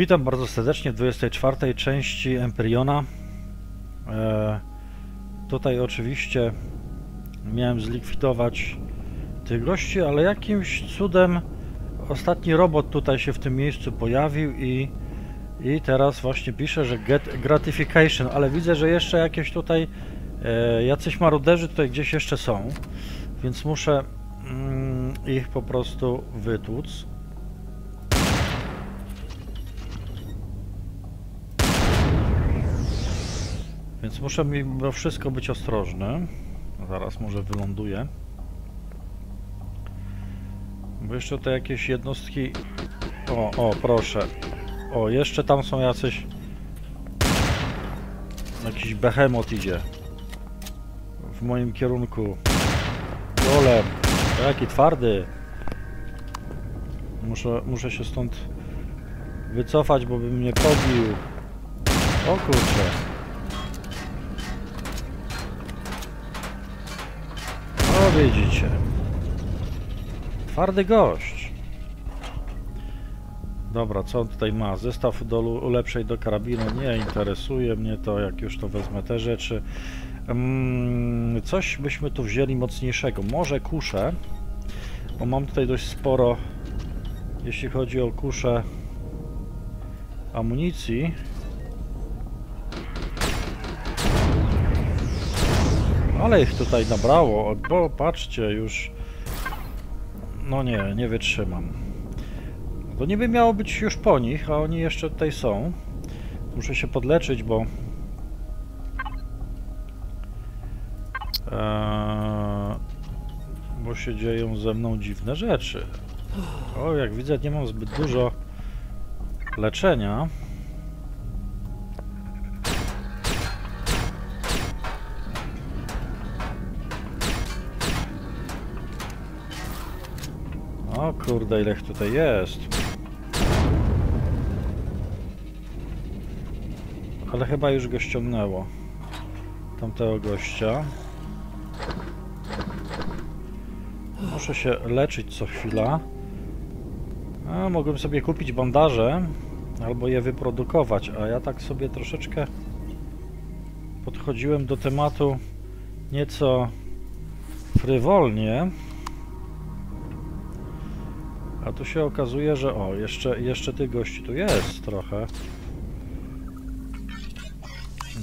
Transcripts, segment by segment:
Witam bardzo serdecznie w 24 części Empyriona. E, tutaj oczywiście miałem zlikwidować tych gości, ale jakimś cudem ostatni robot tutaj się w tym miejscu pojawił i, i teraz właśnie pisze, że get gratification, ale widzę, że jeszcze jakieś tutaj e, jacyś maruderzy tutaj gdzieś jeszcze są, więc muszę mm, ich po prostu wytłuc. Więc muszę mimo wszystko być ostrożny. Zaraz może wyląduję. Bo jeszcze te jakieś jednostki... O, o, proszę. O, jeszcze tam są jacyś... Jakiś behemoth idzie. W moim kierunku. Golem. Jaki twardy. Muszę, muszę się stąd wycofać, bo by mnie pobił. O kurczę. Widzicie. Twardy gość. Dobra, co on tutaj ma? Zestaw do ulepszeń do karabinu. Nie interesuje mnie to, jak już to wezmę te rzeczy. Mm, coś byśmy tu wzięli mocniejszego. Może kuszę, bo mam tutaj dość sporo, jeśli chodzi o kuszę amunicji. Ale ich tutaj nabrało, bo patrzcie, już... No nie, nie wytrzymam. To niby miało być już po nich, a oni jeszcze tutaj są. Muszę się podleczyć, bo... Eee, bo się dzieją ze mną dziwne rzeczy. O, jak widzę, nie mam zbyt dużo leczenia. Kurde, ile tutaj jest. Ale chyba już go ściągnęło. Tamtego gościa. Muszę się leczyć co chwila. A, mogłem sobie kupić bandaże. Albo je wyprodukować, a ja tak sobie troszeczkę podchodziłem do tematu nieco frywolnie. A tu się okazuje, że o, jeszcze, jeszcze tych gości tu jest trochę.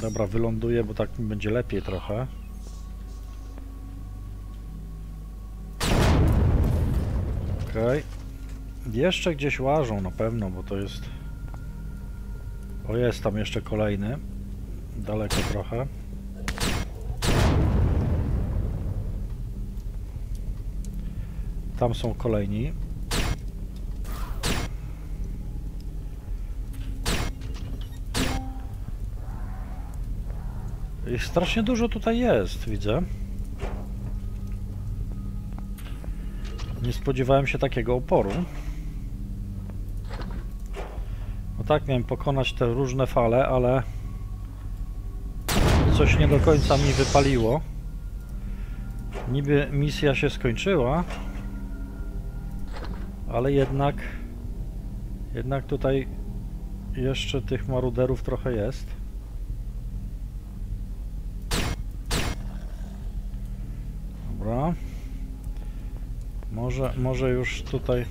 Dobra, wyląduję, bo tak mi będzie lepiej trochę. Okej. Jeszcze gdzieś łażą na pewno, bo to jest... O, jest tam jeszcze kolejny. Daleko trochę. Tam są kolejni. Ich strasznie dużo tutaj jest, widzę. Nie spodziewałem się takiego oporu. No tak, miałem pokonać te różne fale, ale coś nie do końca mi wypaliło. Niby misja się skończyła, ale jednak jednak tutaj jeszcze tych maruderów trochę jest. Dobra. Może, może już tutaj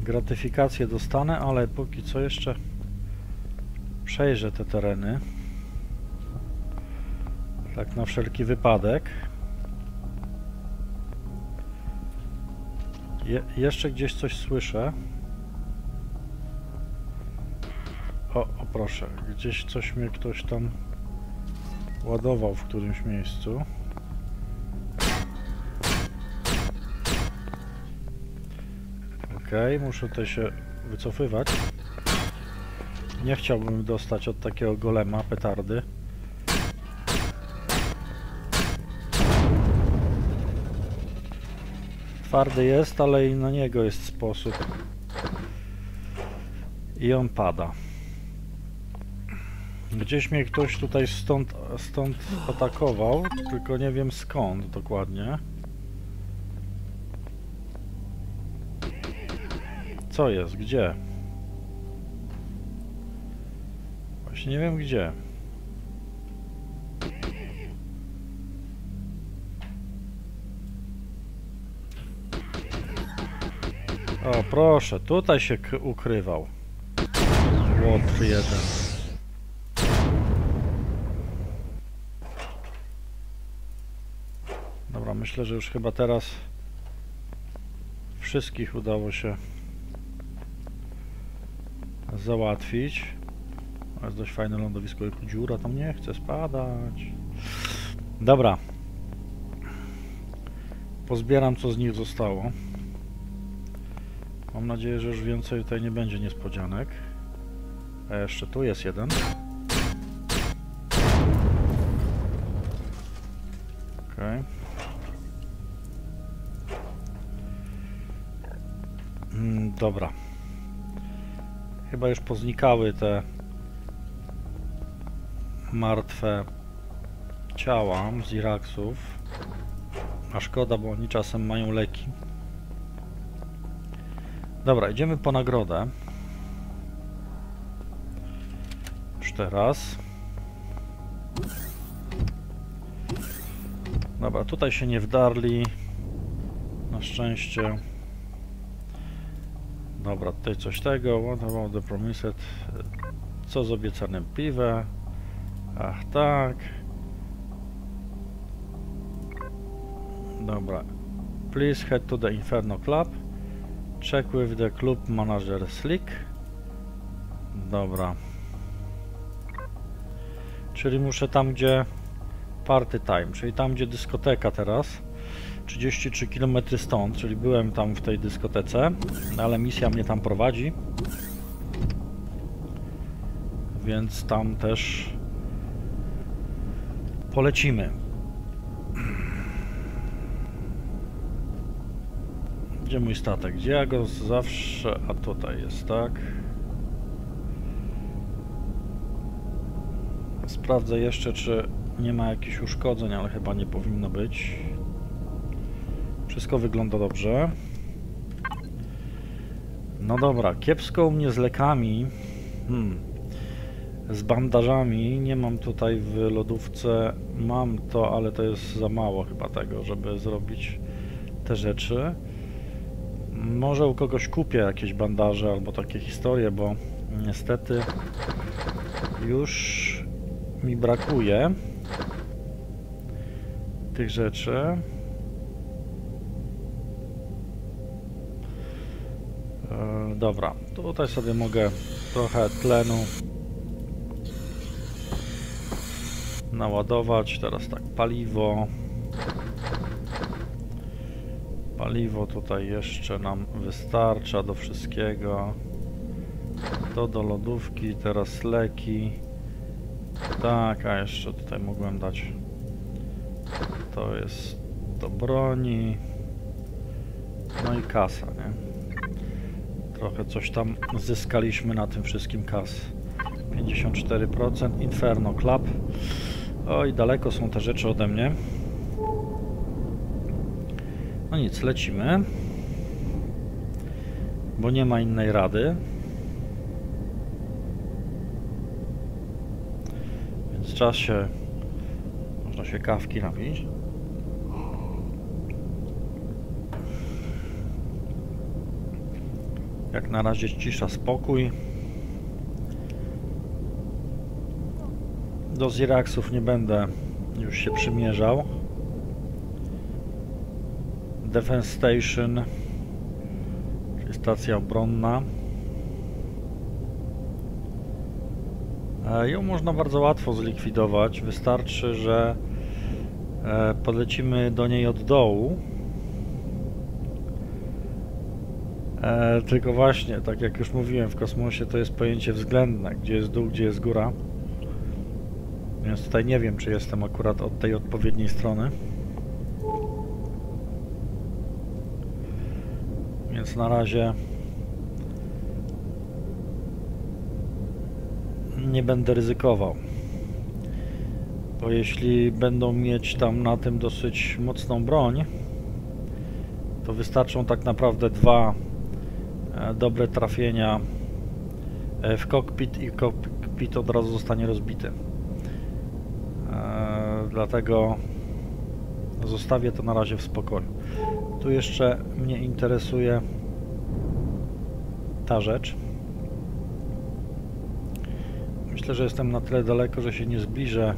gratyfikację dostanę, ale póki co jeszcze przejrzę te tereny. Tak na wszelki wypadek. Je, jeszcze gdzieś coś słyszę. O, o proszę, gdzieś coś mnie ktoś tam ładował w którymś miejscu. Okej, muszę tutaj się wycofywać. Nie chciałbym dostać od takiego golema petardy. Twardy jest, ale i na niego jest sposób. I on pada. Gdzieś mnie ktoś tutaj stąd, stąd atakował, tylko nie wiem skąd dokładnie. Co jest? Gdzie? Właśnie nie wiem gdzie. O, proszę, tutaj się ukrywał. Łotr jeden. Dobra, myślę, że już chyba teraz wszystkich udało się załatwić. To jest dość fajne lądowisko, tylko dziura tam nie chce spadać. Dobra. Pozbieram co z nich zostało. Mam nadzieję, że już więcej tutaj nie będzie niespodzianek. A jeszcze tu jest jeden. Okej. Mm, dobra. Chyba już poznikały te martwe ciała z Iraksów. A szkoda, bo oni czasem mają leki. Dobra, idziemy po nagrodę. Już teraz. Dobra, tutaj się nie wdarli. Na szczęście. Dobra, tutaj coś tego. What about the promised? Co z obiecanym piwem? Ach, tak. Dobra. Please head to the Inferno Club. Check with the club manager Slick. Dobra. Czyli muszę tam, gdzie party time, czyli tam, gdzie dyskoteka teraz. 33 km stąd, czyli byłem tam w tej dyskotece, ale misja mnie tam prowadzi. Więc tam też polecimy. Gdzie mój statek? Gdzie ja go zawsze... A tutaj jest, tak? Sprawdzę jeszcze, czy nie ma jakichś uszkodzeń, ale chyba nie powinno być. Wszystko wygląda dobrze. No dobra, kiepsko u mnie z lekami. Hmm. Z bandażami. Nie mam tutaj w lodówce. Mam to, ale to jest za mało chyba tego, żeby zrobić te rzeczy. Może u kogoś kupię jakieś bandaże albo takie historie, bo niestety już mi brakuje tych rzeczy. Dobra, tutaj sobie mogę trochę tlenu naładować. Teraz tak, paliwo. Paliwo tutaj jeszcze nam wystarcza do wszystkiego. To do lodówki, teraz leki. Tak, a jeszcze tutaj mogłem dać. To jest do broni. No i kasa, nie? Trochę coś tam zyskaliśmy na tym wszystkim kas. 54%. Inferno Club. Oj, daleko są te rzeczy ode mnie. No nic, lecimy. Bo nie ma innej rady. Więc czas się... Można się kawki napić. Na razie cisza, spokój. Do Ziraksów nie będę już się przymierzał. Defense Station, czyli stacja obronna. E, Ją można bardzo łatwo zlikwidować. Wystarczy, że e, podlecimy do niej od dołu. E, tylko właśnie, tak jak już mówiłem, w kosmosie to jest pojęcie względne, gdzie jest dół, gdzie jest góra. Więc tutaj nie wiem, czy jestem akurat od tej odpowiedniej strony. Więc na razie nie będę ryzykował. Bo jeśli będą mieć tam na tym dosyć mocną broń, to wystarczą tak naprawdę dwa dobre trafienia e, w cockpit i, kok cockpit od razu zostanie rozbity. Eee, dlatego zostawię to na razie w spokoju. Tu jeszcze mnie interesuje ta rzecz. Myślę, że jestem na tyle daleko, że się nie zbliżę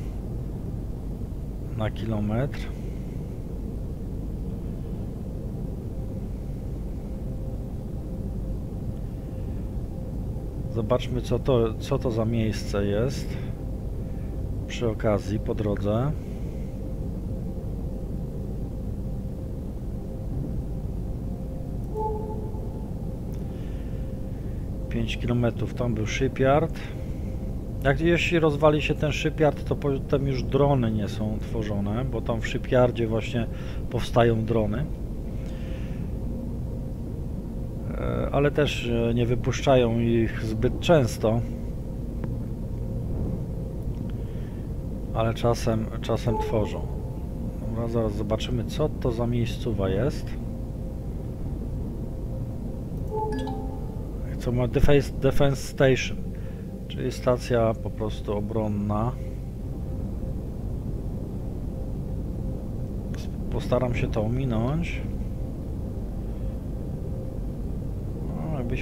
na kilometr. Zobaczmy co to, co to za miejsce jest przy okazji, po drodze. Pięć kilometrów tam był shipyard. Jak jeśli rozwali się ten shipyard, to potem już drony nie są tworzone, bo tam w shipyardzie właśnie powstają drony. E, ale też e, nie wypuszczają ich zbyt często. Ale czasem, czasem tworzą. Dobra, zaraz zobaczymy co to za miejscowa jest. Co ma Defense, Defense Station, czyli stacja po prostu obronna. Postaram się to ominąć.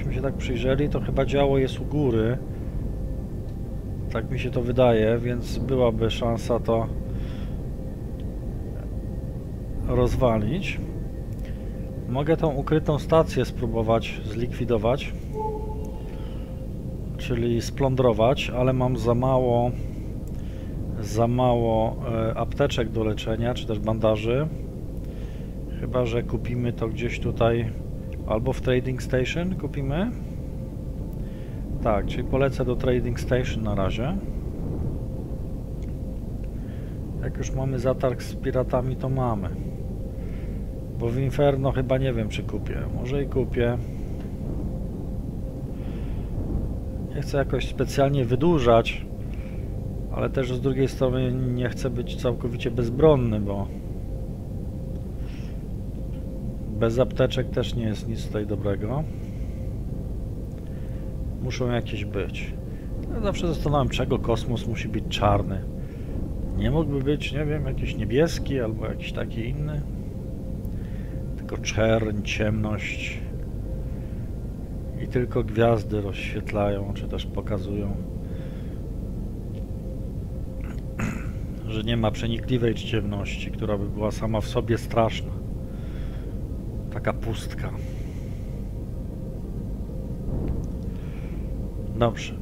Jakbyśmy się tak przyjrzeli, to chyba działo jest u góry. Tak mi się to wydaje, więc byłaby szansa to rozwalić. Mogę tą ukrytą stację spróbować zlikwidować, czyli splądrować, ale mam za mało za mało e, apteczek do leczenia, czy też bandaży. Chyba, że kupimy to gdzieś tutaj Albo w Trading Station kupimy. Tak, czyli polecę do Trading Station na razie. Jak już mamy zatarg z piratami, to mamy. Bo w Inferno chyba nie wiem, czy kupię. Może i kupię. Nie chcę jakoś specjalnie wydłużać, ale też z drugiej strony nie chcę być całkowicie bezbronny, bo bez apteczek też nie jest nic tutaj dobrego. Muszą jakieś być. Ja zawsze zastanawiam, czego kosmos musi być czarny. Nie mógłby być, nie wiem, jakiś niebieski albo jakiś taki inny. Tylko czerń, ciemność. I tylko gwiazdy rozświetlają, czy też pokazują, że nie ma przenikliwej ciemności, która by była sama w sobie straszna. Taka pustka. Dobrze.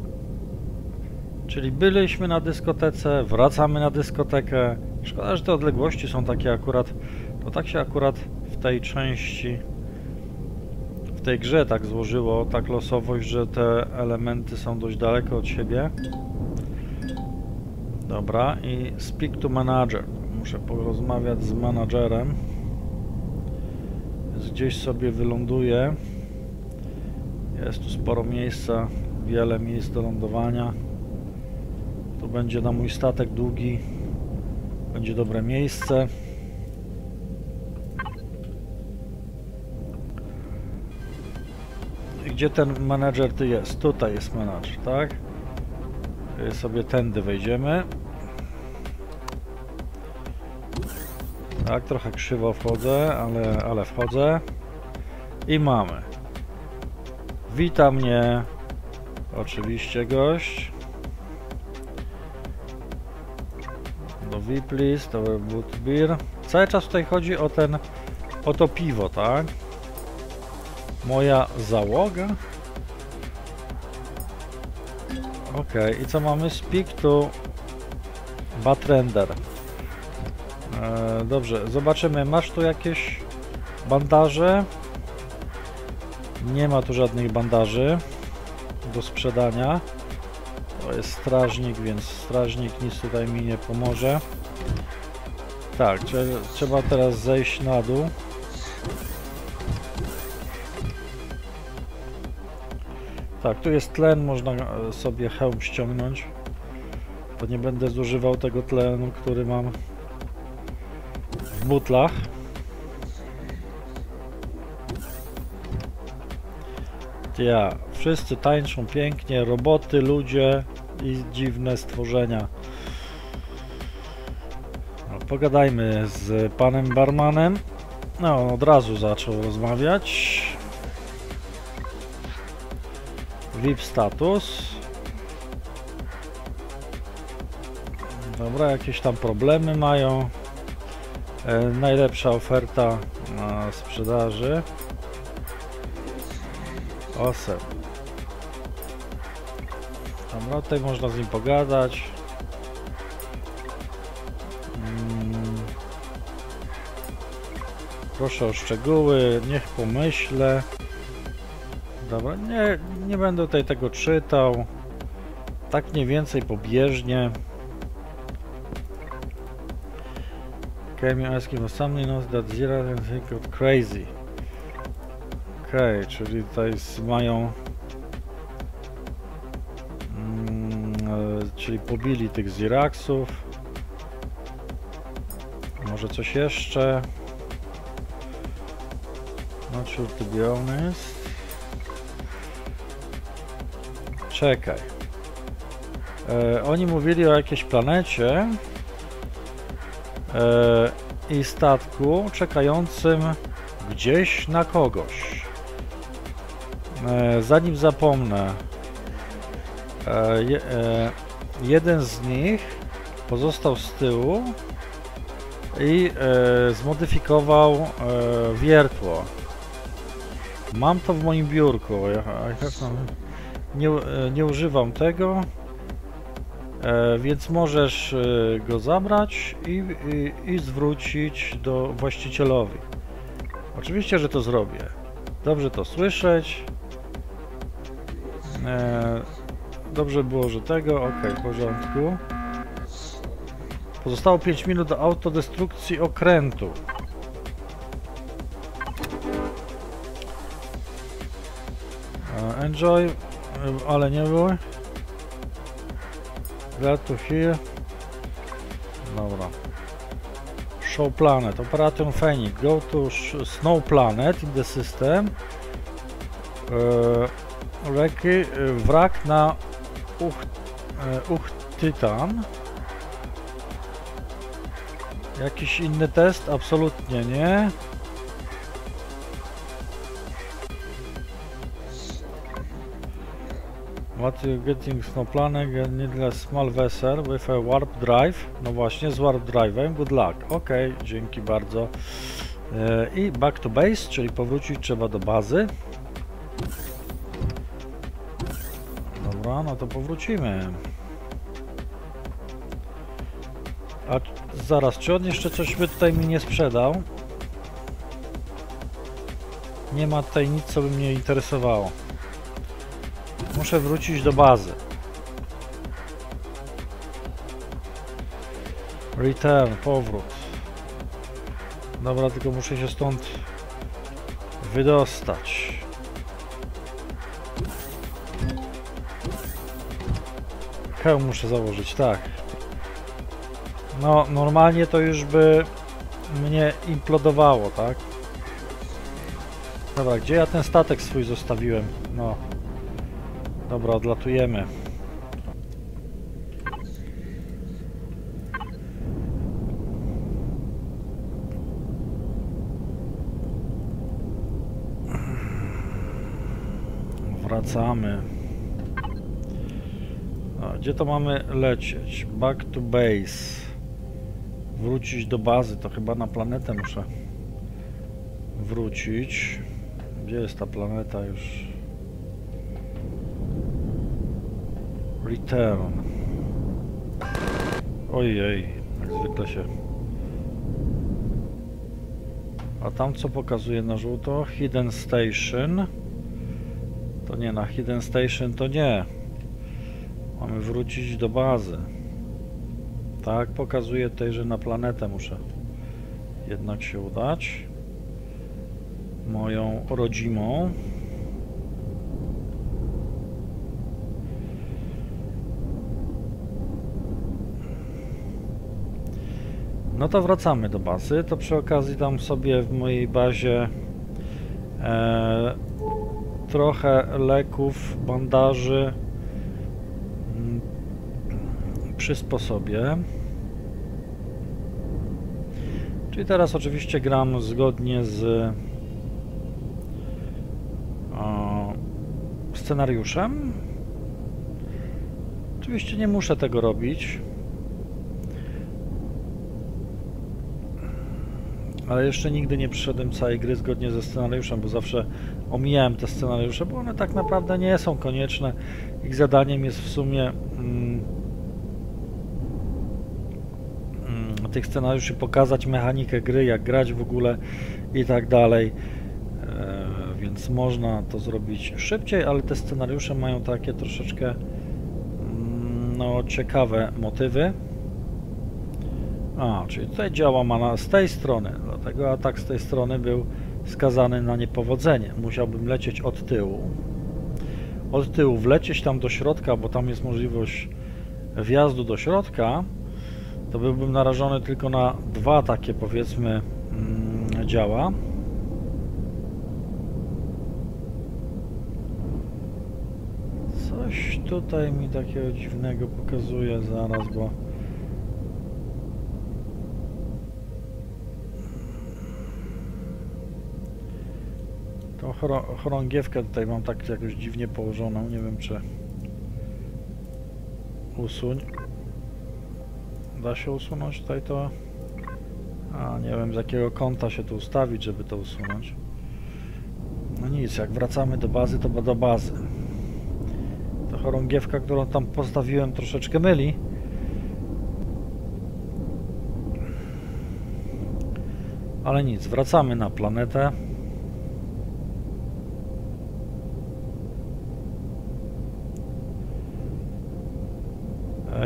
Czyli byliśmy na dyskotece, wracamy na dyskotekę. Szkoda, że te odległości są takie akurat... To tak się akurat w tej części... W tej grze tak złożyło, tak losowość, że te elementy są dość daleko od siebie. Dobra, i speak to manager. Muszę porozmawiać z managerem gdzieś sobie wyląduje. Jest tu sporo miejsca, wiele miejsc do lądowania. Tu będzie na mój statek długi, będzie dobre miejsce. Gdzie ten menedżer ty jest? Tutaj jest menadżer, tak? Sobie tędy wejdziemy. Tak, trochę krzywo wchodzę, ale, ale wchodzę. I mamy. Wita mnie oczywiście gość. Do VIP to but beer. Cały czas tutaj chodzi o ten, o to piwo, tak? Moja załoga. Ok, i co mamy? Speak to Batrender. E, dobrze, zobaczymy. Masz tu jakieś bandaże? Nie ma tu żadnych bandaży do sprzedania. To jest strażnik, więc strażnik nic tutaj mi nie pomoże. Tak, trzeba teraz zejść na dół. Tak, tu jest tlen, można sobie hełm ściągnąć. To nie będę zużywał tego tlenu, który mam butlach. Ja, wszyscy tańczą pięknie, roboty, ludzie, i dziwne stworzenia. No, pogadajmy z panem barmanem. No, on od razu zaczął rozmawiać. VIP status. Dobra, jakieś tam problemy mają. E, najlepsza oferta na sprzedaży. Awesome. Dobra, tutaj można z nim pogadać. Mm. Proszę o szczegóły, niech pomyślę. Dobra, nie, nie będę tutaj tego czytał. Tak mniej więcej pobieżnie. Came you asking for something else that Zira can think of crazy. Okej, okay, czyli tutaj mają... Mm, e, czyli pobili tych Ziraxów. Może coś jeszcze? Not sure to be honest. Czekaj. E, oni mówili o jakiejś planecie i statku czekającym gdzieś na kogoś. E, zanim zapomnę, e, je, e, jeden z nich pozostał z tyłu i e, zmodyfikował e, wiertło. Mam to w moim biurku. Ja, nie, e, nie używam tego, e, więc możesz e, go zabrać i, i, i zwrócić do właścicielowi. Oczywiście, że to zrobię. Dobrze to słyszeć. E, dobrze było, że tego. Ok, w porządku. Pozostało 5 minut do autodestrukcji okrętu. E, enjoy, ale nie było. Glad to hear. Dobra. Show planet. Operation Phoenix. Go to Snow Planet in the system. E, Reki, y, wrak na Uch, y, Uch Tytan. Jakiś inny test? Absolutnie nie. What you getting snow planet need a small vessel with a warp drive. No właśnie, z warp drive'em. Good luck. Ok, dzięki bardzo. E, I back to base, czyli powrócić trzeba do bazy. Dobra, no to powrócimy. A zaraz, czy on jeszcze coś by tutaj mi nie sprzedał? Nie ma tutaj nic, co by mnie interesowało. Muszę wrócić do bazy. Return, powrót. Dobra, tylko muszę się stąd wydostać. Hełm muszę założyć, tak. No, normalnie to już by mnie implodowało, tak? Dobra, gdzie ja ten statek swój zostawiłem? No. Dobra, odlatujemy. Wracamy. A, gdzie to mamy lecieć? Back to base. Wrócić do bazy, to chyba na planetę muszę wrócić. Gdzie jest ta planeta już? Return. Ojej, jak zwykle się... A tam co pokazuje na żółto? Hidden Station. To nie, na Hidden Station to nie. Mamy wrócić do bazy. Tak, pokazuje tutaj, że na planetę muszę jednak się udać. Moją rodzimą. No to wracamy do bazy. To przy okazji dam sobie w mojej bazie e, trochę leków, bandaży, przy sposobie. Czyli teraz oczywiście gram zgodnie z scenariuszem. Oczywiście nie muszę tego robić. Ale jeszcze nigdy nie przyszedłem całej gry zgodnie ze scenariuszem, bo zawsze omijałem te scenariusze, bo one tak naprawdę nie są konieczne. Ich zadaniem jest w sumie mm, mm, tych scenariuszy pokazać mechanikę gry, jak grać w ogóle i tak dalej. E, więc można to zrobić szybciej, ale te scenariusze mają takie troszeczkę mm, no, ciekawe motywy. A, czyli tutaj działa mana z tej strony, dlatego atak z tej strony był skazany na niepowodzenie. Musiałbym lecieć od tyłu. Od tyłu wlecieć tam do środka, bo tam jest możliwość wjazdu do środka, to byłbym narażony tylko na dwa takie powiedzmy mm, działa. Coś tutaj mi takiego dziwnego pokazuje zaraz, bo chorągiewkę tutaj mam tak jakoś dziwnie położoną, nie wiem czy usuń. Da się usunąć tutaj to? A nie wiem z jakiego kąta się tu ustawić, żeby to usunąć. No nic, jak wracamy do bazy, to do bazy. Ta chorągiewka, którą tam postawiłem troszeczkę myli. Ale nic, wracamy na planetę.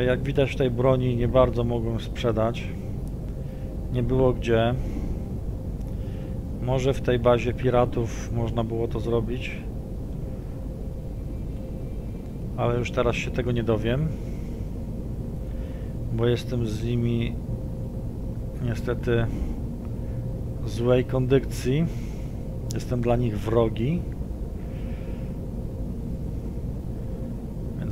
Jak widać tej broni nie bardzo mogłem sprzedać. Nie było gdzie. Może w tej bazie piratów można było to zrobić. Ale już teraz się tego nie dowiem. Bo jestem z nimi niestety złej kondycji. Jestem dla nich wrogi.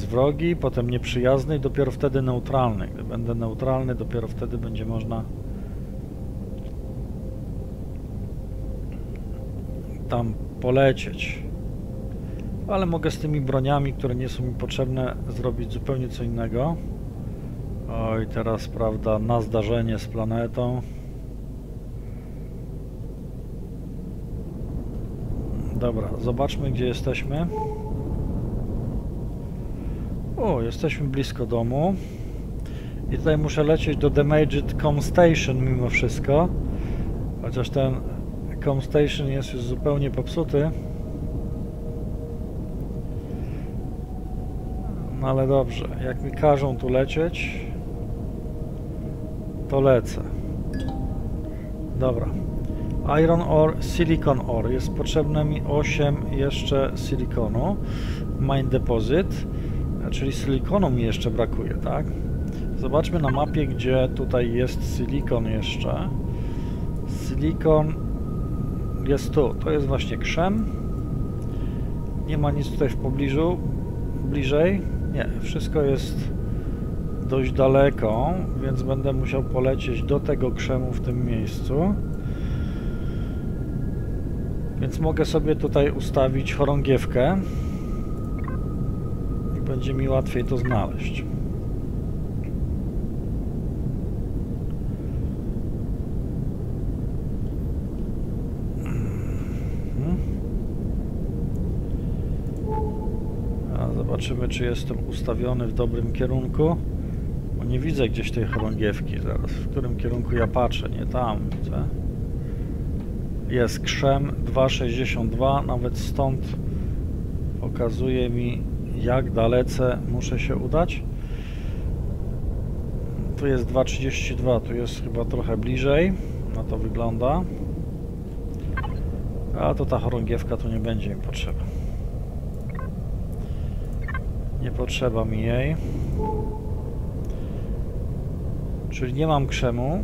Wrogi, potem nieprzyjazny i dopiero wtedy neutralny. Gdy będę neutralny, dopiero wtedy będzie można tam polecieć. Ale mogę z tymi broniami, które nie są mi potrzebne, zrobić zupełnie co innego. Oj, teraz, prawda, na zdarzenie z planetą. Dobra, zobaczmy, gdzie jesteśmy. O, jesteśmy blisko domu. I tutaj muszę lecieć do Damaged Com Station mimo wszystko. Chociaż ten Com Station jest już zupełnie popsuty. No ale dobrze, jak mi każą tu lecieć, to lecę. Dobra. Iron ore, silicon ore. Jest potrzebne mi 8 jeszcze silikonu. Mine deposit czyli silikonu mi jeszcze brakuje, tak? Zobaczmy na mapie, gdzie tutaj jest silikon jeszcze. Silikon jest tu. To jest właśnie krzem. Nie ma nic tutaj w pobliżu. Bliżej? Nie. Wszystko jest dość daleko, więc będę musiał polecieć do tego krzemu w tym miejscu. Więc mogę sobie tutaj ustawić chorągiewkę będzie mi łatwiej to znaleźć. Mhm. A zobaczymy, czy jestem ustawiony w dobrym kierunku. Bo nie widzę gdzieś tej chorągiewki zaraz. W którym kierunku ja patrzę? Nie tam widzę. Jest krzem 2,62. Nawet stąd pokazuje mi jak dalece muszę się udać. Tu jest 2,32, tu jest chyba trochę bliżej. Na to wygląda. A to ta chorągiewka tu nie będzie mi potrzeba. Nie potrzeba mi jej. Czyli nie mam krzemu.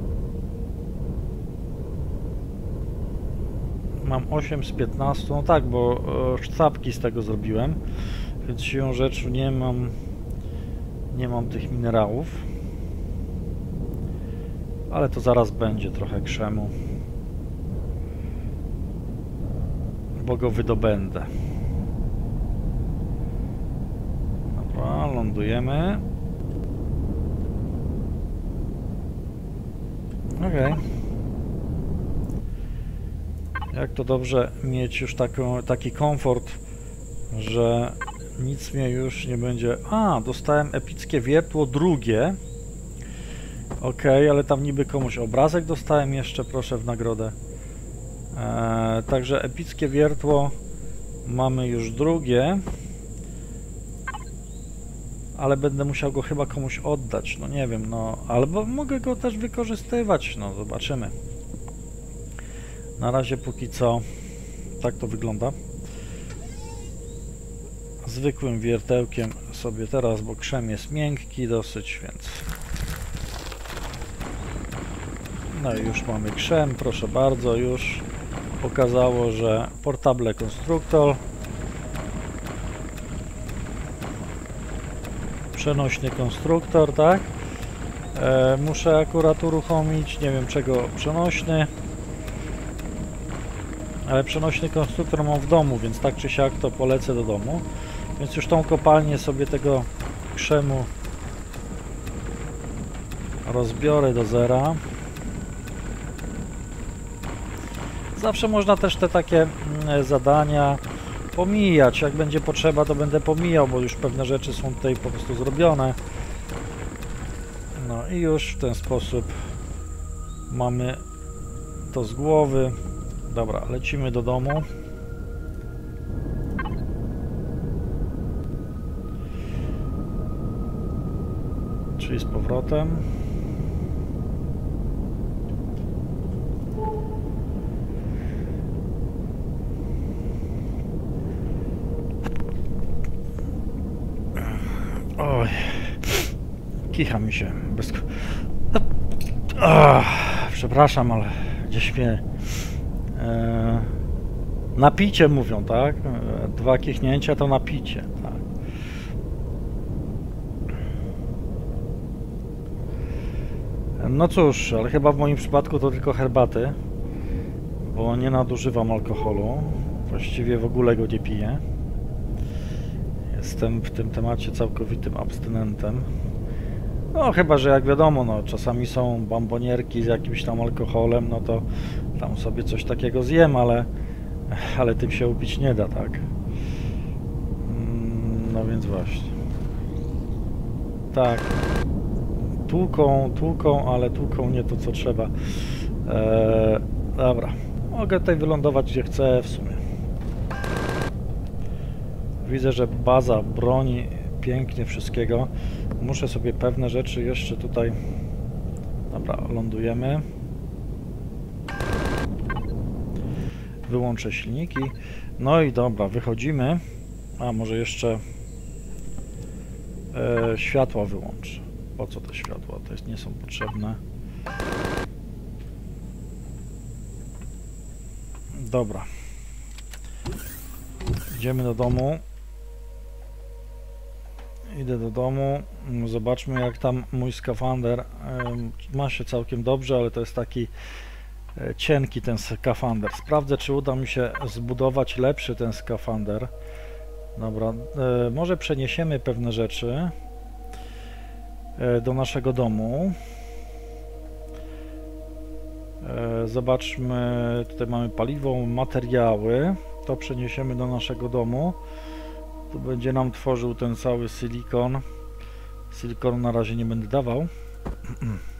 Mam 8 z 15, no tak, bo e, sztabki z tego zrobiłem. Więc siłą rzeczy nie mam Nie mam tych minerałów. Ale to zaraz będzie trochę krzemu. Bo go wydobędę. Dobra, lądujemy. Okej. Jak to dobrze mieć już taką, taki komfort, że nic mnie już nie będzie... A, dostałem epickie wiertło drugie. Okej, ale tam niby komuś obrazek dostałem jeszcze, proszę, w nagrodę. Eee, także epickie wiertło mamy już drugie. Ale będę musiał go chyba komuś oddać, no nie wiem, no... Albo mogę go też wykorzystywać, no zobaczymy. Na razie póki co tak to wygląda. Zwykłym wiertełkiem sobie teraz, bo krzem jest miękki dosyć, więc... No i już mamy krzem, proszę bardzo, już pokazało, że portable konstruktor przenośny konstruktor, tak? E, muszę akurat uruchomić, nie wiem czego przenośny ale przenośny konstruktor mam w domu, więc tak czy siak to polecę do domu. Więc już tą kopalnię sobie tego krzemu rozbiorę do zera. Zawsze można też te takie mm, zadania pomijać. Jak będzie potrzeba, to będę pomijał, bo już pewne rzeczy są tutaj po prostu zrobione. No i już w ten sposób mamy to z głowy. Dobra, lecimy do domu. Czyli z powrotem. Oj. Kicha mi się. Bez... Przepraszam, ale gdzieś mnie E, napicie mówią, tak? E, dwa kichnięcia to napicie, tak. No cóż, ale chyba w moim przypadku to tylko herbaty, bo nie nadużywam alkoholu. Właściwie w ogóle go nie piję. Jestem w tym temacie całkowitym abstynentem. No chyba, że jak wiadomo, no czasami są bambonierki z jakimś tam alkoholem, no to tam sobie coś takiego zjem, ale, ale tym się upić nie da, tak? Mm, no więc właśnie. Tak. Tłuką, tłuką, ale tłuką nie to, co trzeba. Eee, dobra. Mogę tutaj wylądować, gdzie chcę w sumie. Widzę, że baza broni pięknie wszystkiego. Muszę sobie pewne rzeczy jeszcze tutaj... Dobra, lądujemy. wyłączę silniki. No i dobra, wychodzimy. A może jeszcze e, światła wyłączę. Po co te światła? To jest, nie są potrzebne. Dobra. Idziemy do domu. Idę do domu. Zobaczmy jak tam mój skafander. Ma się całkiem dobrze, ale to jest taki E, cienki ten skafander. Sprawdzę, czy uda mi się zbudować lepszy ten skafander. Dobra, e, może przeniesiemy pewne rzeczy do naszego domu. Zobaczmy, tutaj mamy paliwo, materiały. To przeniesiemy do naszego domu. Tu będzie nam tworzył ten cały silikon. Silikon na razie nie będę dawał.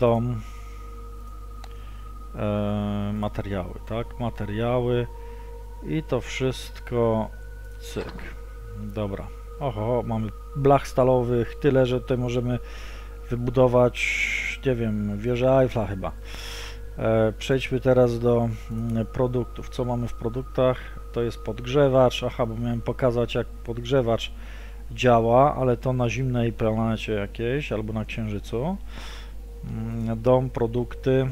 dom e, materiały, tak? Materiały i to wszystko cyk. Dobra. Oho, mamy blach stalowych, tyle, że tutaj możemy wybudować, nie wiem, wieżę Eiffla chyba. E, przejdźmy teraz do mm, produktów. Co mamy w produktach? To jest podgrzewacz. Aha, bo miałem pokazać jak podgrzewacz działa, ale to na zimnej planecie jakiejś albo na Księżycu. Mm, dom, produkty.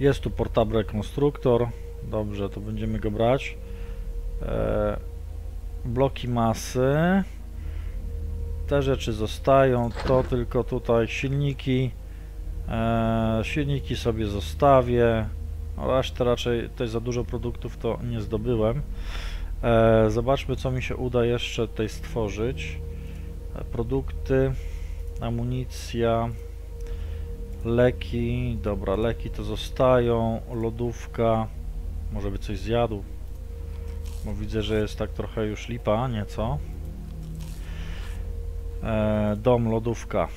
Jest tu portable konstruktor. Dobrze, to będziemy go brać. E, bloki masy. Te rzeczy zostają, to tylko tutaj silniki. E, silniki sobie zostawię. No, resztę raczej tutaj za dużo produktów to nie zdobyłem. E, zobaczmy co mi się uda jeszcze tutaj stworzyć. E, produkty, amunicja, leki. Dobra, leki to zostają. Lodówka. Może by coś zjadł. Bo widzę, że jest tak trochę już lipa, nieco. E, dom, lodówka.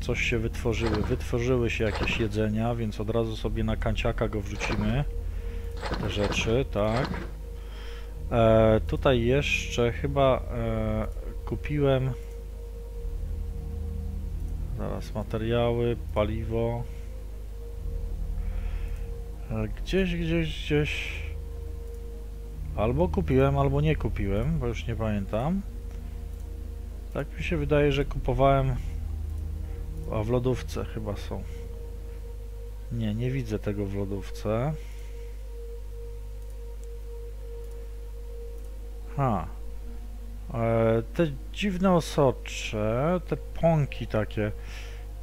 Coś się wytworzyły. Wytworzyły się jakieś jedzenia, więc od razu sobie na kanciaka go wrzucimy. Te rzeczy, tak. E, tutaj jeszcze chyba e, kupiłem zaraz materiały, paliwo. E, gdzieś, gdzieś, gdzieś albo kupiłem, albo nie kupiłem, bo już nie pamiętam. Tak mi się wydaje, że kupowałem a w lodówce chyba są. Nie, nie widzę tego w lodówce. Ha. E, te dziwne osocze, te pąki takie,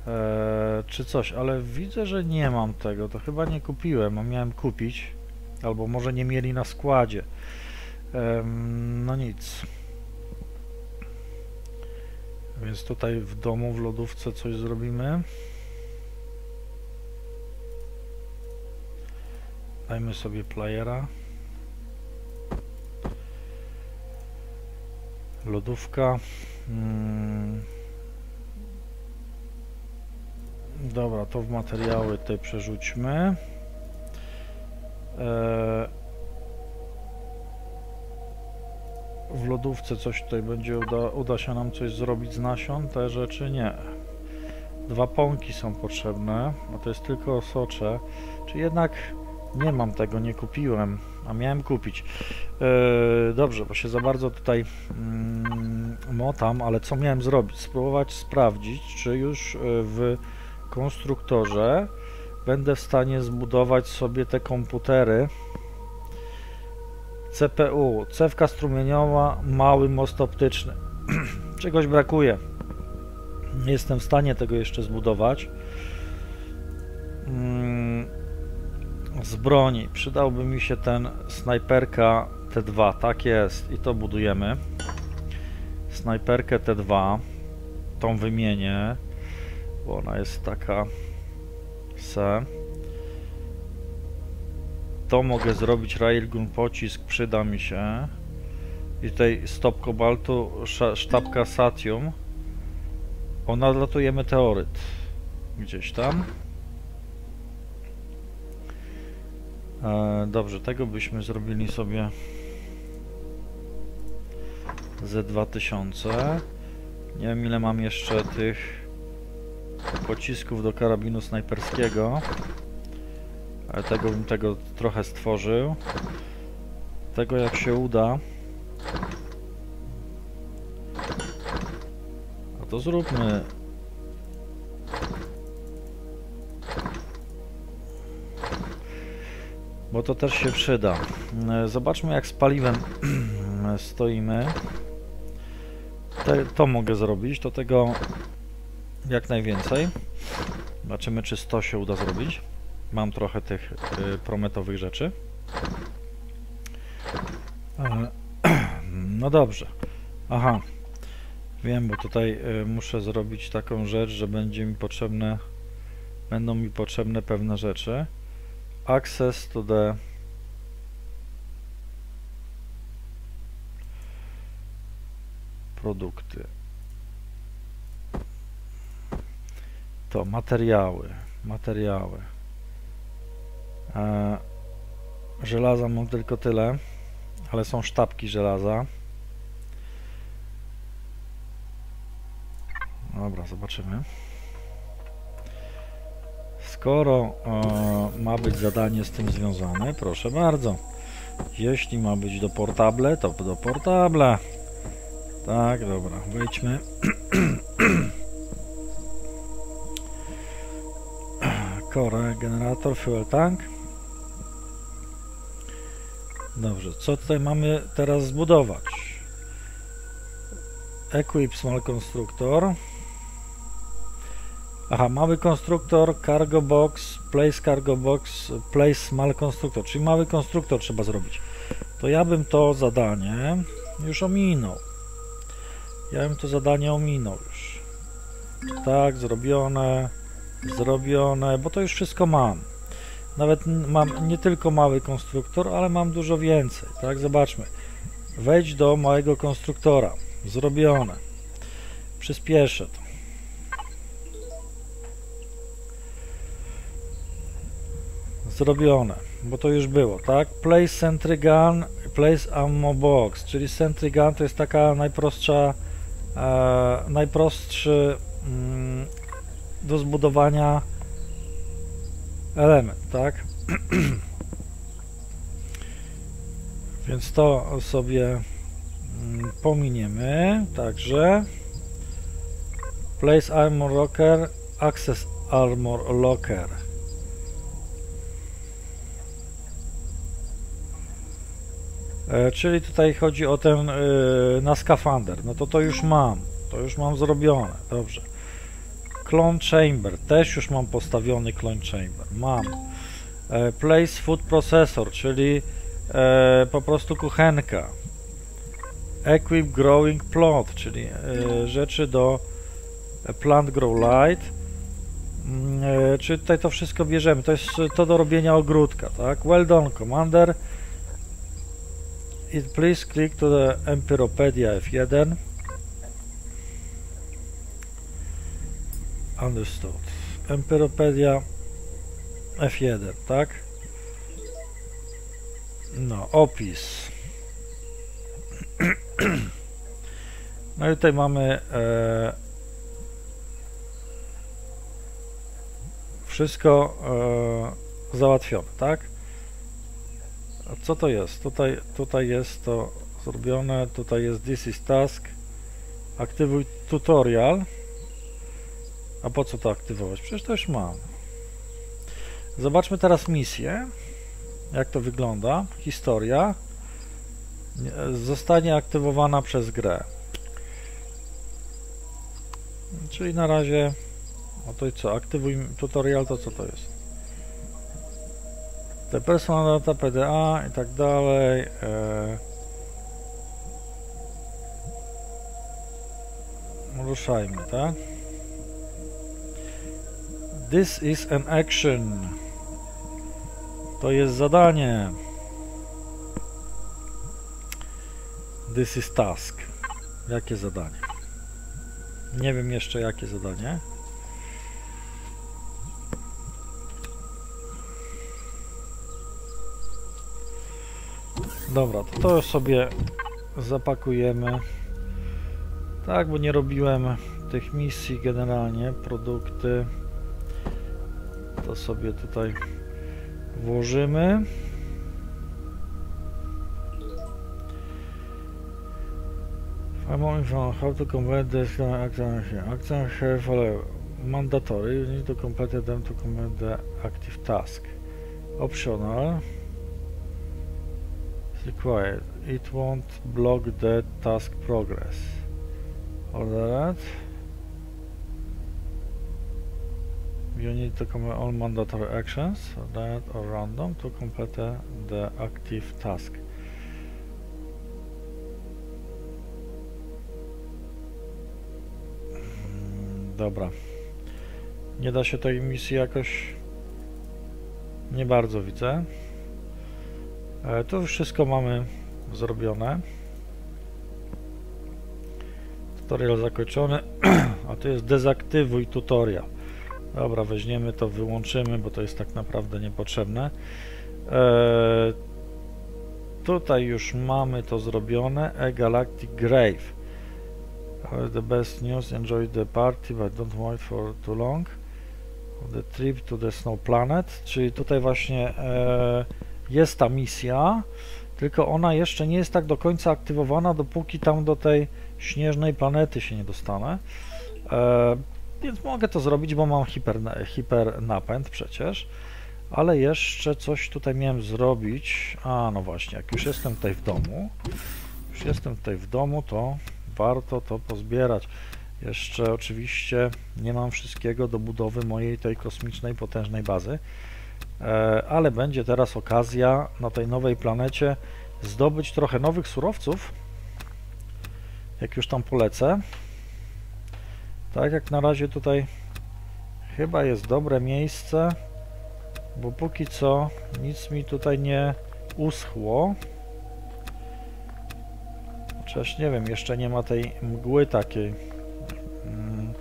e, czy coś, ale widzę, że nie mam tego. To chyba nie kupiłem, a miałem kupić. Albo może nie mieli na składzie. No nic. Więc tutaj w domu, w lodówce coś zrobimy. Dajmy sobie playera. Lodówka. Hmm. Dobra, to w materiały te przerzućmy. Eee, w lodówce coś tutaj będzie, uda, uda się nam coś zrobić z nasion, te rzeczy nie. Dwa pąki są potrzebne, a to jest tylko socze. Czy jednak nie mam tego, nie kupiłem, a miałem kupić. Yy, dobrze, bo się za bardzo tutaj yy, motam, ale co miałem zrobić? Spróbować sprawdzić, czy już yy, w konstruktorze będę w stanie zbudować sobie te komputery CPU, cewka strumieniowa, mały most optyczny. Czegoś brakuje. Nie jestem w stanie tego jeszcze zbudować. Mm, z broni przydałby mi się ten snajperka T2, tak jest i to budujemy. Snajperkę T2, tą wymienię, bo ona jest taka To mogę zrobić, railgun pocisk przyda mi się. I tutaj stop kobaltu, sztabka satium. O, nadlatuje meteoryt. Gdzieś tam. E, dobrze, tego byśmy zrobili sobie ze 2000. Nie wiem ile mam jeszcze tych pocisków do karabinu snajperskiego. Ale tego bym tego trochę stworzył. Tego jak się uda. A to zróbmy. Bo to też się przyda. Zobaczmy jak z paliwem stoimy. Te, to mogę zrobić, do tego jak najwięcej. Zobaczymy czy 100 się uda zrobić. Mam trochę tych y, prometowych rzeczy. No dobrze. Aha. Wiem, bo tutaj y, muszę zrobić taką rzecz, że będzie mi potrzebne będą mi potrzebne pewne rzeczy. Access to the produkty. To materiały, materiały. E, żelaza mam tylko tyle, ale są sztabki żelaza. Dobra, zobaczymy. Skoro e, ma być zadanie z tym związane, proszę bardzo. Jeśli ma być do portable, to do portable. Tak, dobra, wejdźmy. Core, generator, fuel tank. Dobrze, co tutaj mamy teraz zbudować? Equip Small Constructor. Aha, mały konstruktor, cargo box, place cargo box, place small constructor, czyli mały konstruktor trzeba zrobić. To ja bym to zadanie już ominął. Ja bym to zadanie ominął już. Tak, zrobione, zrobione, bo to już wszystko mam. Nawet mam nie tylko mały konstruktor, ale mam dużo więcej. Tak, zobaczmy. Wejdź do małego konstruktora. Zrobione. Przyspieszę to. Zrobione, bo to już było, tak? Place sentry gun, place ammo box, czyli sentry gun to jest taka najprostsza, e, najprostszy mm, do zbudowania element, tak? Więc to sobie mm, pominiemy. Także Place Armor Locker, Access Armor Locker. E, czyli tutaj chodzi o ten e, na skafander. No to to już mam. To już mam zrobione. Dobrze. Clone Chamber. Też już mam postawiony Clone Chamber. Mam. E, place Food Processor, czyli e, po prostu kuchenka. Equip Growing Plot, czyli e, rzeczy do Plant Grow Light. Mm, e, czyli tutaj to wszystko bierzemy. To jest to do robienia ogródka, tak? Well done, Commander. It please click to the Empiropedia F1. Understood. Empiropedia F1, tak? No, opis. No i tutaj mamy e, wszystko e, załatwione, tak? A co to jest? Tutaj, tutaj jest to zrobione, tutaj jest this is task. Aktywuj tutorial. A po co to aktywować? Przecież to już mam. Zobaczmy teraz misję. Jak to wygląda. Historia. Zostanie aktywowana przez grę. Czyli na razie... O to i co? Aktywuj tutorial, to co to jest? Te personal data, PDA i tak dalej. E... Ruszajmy, tak? This is an action. To jest zadanie. This is task. Jakie zadanie? Nie wiem jeszcze jakie zadanie. Dobra, to, to sobie zapakujemy. Tak, bo nie robiłem tych misji generalnie, produkty. To sobie tutaj włożymy. how to complete this action. Action follow mandatory. You need to complete them to complete the active task. Optional. required. It won't block the task progress. Order that. You need to commit all mandatory actions, that or random, to complete the active task. Mm, dobra. Nie da się tej misji jakoś... Nie bardzo widzę. E, to już wszystko mamy zrobione. Tutorial zakończony, a to jest dezaktywuj tutorial. Dobra, weźmiemy to, wyłączymy, bo to jest tak naprawdę niepotrzebne. Eee, tutaj już mamy to zrobione. A Galactic Grave. The best news, enjoy the party, but don't wait for too long. The trip to the Snow Planet, czyli tutaj właśnie e, jest ta misja, tylko ona jeszcze nie jest tak do końca aktywowana, dopóki tam do tej śnieżnej planety się nie dostanę. E, więc mogę to zrobić, bo mam hiper, hiper napęd przecież. Ale jeszcze coś tutaj miałem zrobić. A, no właśnie, jak już jestem tutaj w domu, już jestem tutaj w domu, to warto to pozbierać. Jeszcze oczywiście nie mam wszystkiego do budowy mojej tej kosmicznej, potężnej bazy, e, ale będzie teraz okazja na tej nowej planecie zdobyć trochę nowych surowców, jak już tam polecę. Tak jak na razie tutaj chyba jest dobre miejsce, bo póki co nic mi tutaj nie uschło. Chociaż nie wiem, jeszcze nie ma tej mgły takiej mm,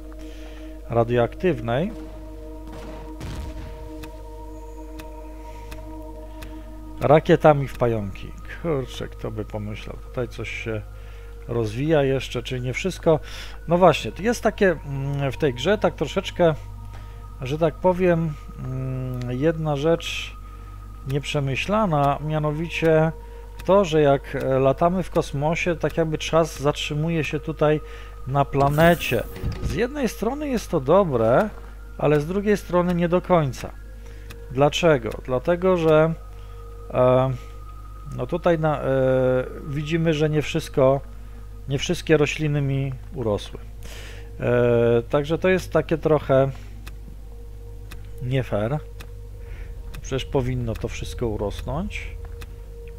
radioaktywnej. Rakietami w pająki. Kurczę, kto by pomyślał. Tutaj coś się rozwija jeszcze, czy nie wszystko. No właśnie, jest takie mm, w tej grze tak troszeczkę, że tak powiem, mm, jedna rzecz nieprzemyślana, mianowicie to, że jak e, latamy w kosmosie, tak jakby czas zatrzymuje się tutaj na planecie. Z jednej strony jest to dobre, ale z drugiej strony nie do końca. Dlaczego? Dlatego, że e, no tutaj na, e, widzimy, że nie wszystko, nie wszystkie rośliny mi urosły. E, także to jest takie trochę nie fair. Przecież powinno to wszystko urosnąć.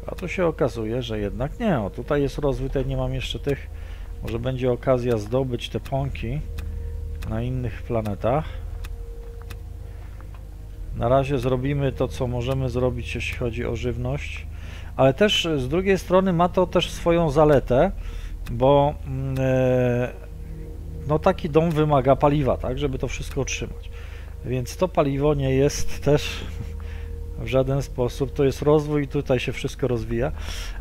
A tu się okazuje, że jednak nie. O, tutaj jest rozwój, tutaj nie mam jeszcze tych. Może będzie okazja zdobyć te pąki na innych planetach. Na razie zrobimy to, co możemy zrobić, jeśli chodzi o żywność. Ale też z drugiej strony ma to też swoją zaletę, bo yy, no taki dom wymaga paliwa, tak, żeby to wszystko utrzymać. Więc to paliwo nie jest też w żaden sposób. To jest rozwój tutaj się wszystko rozwija.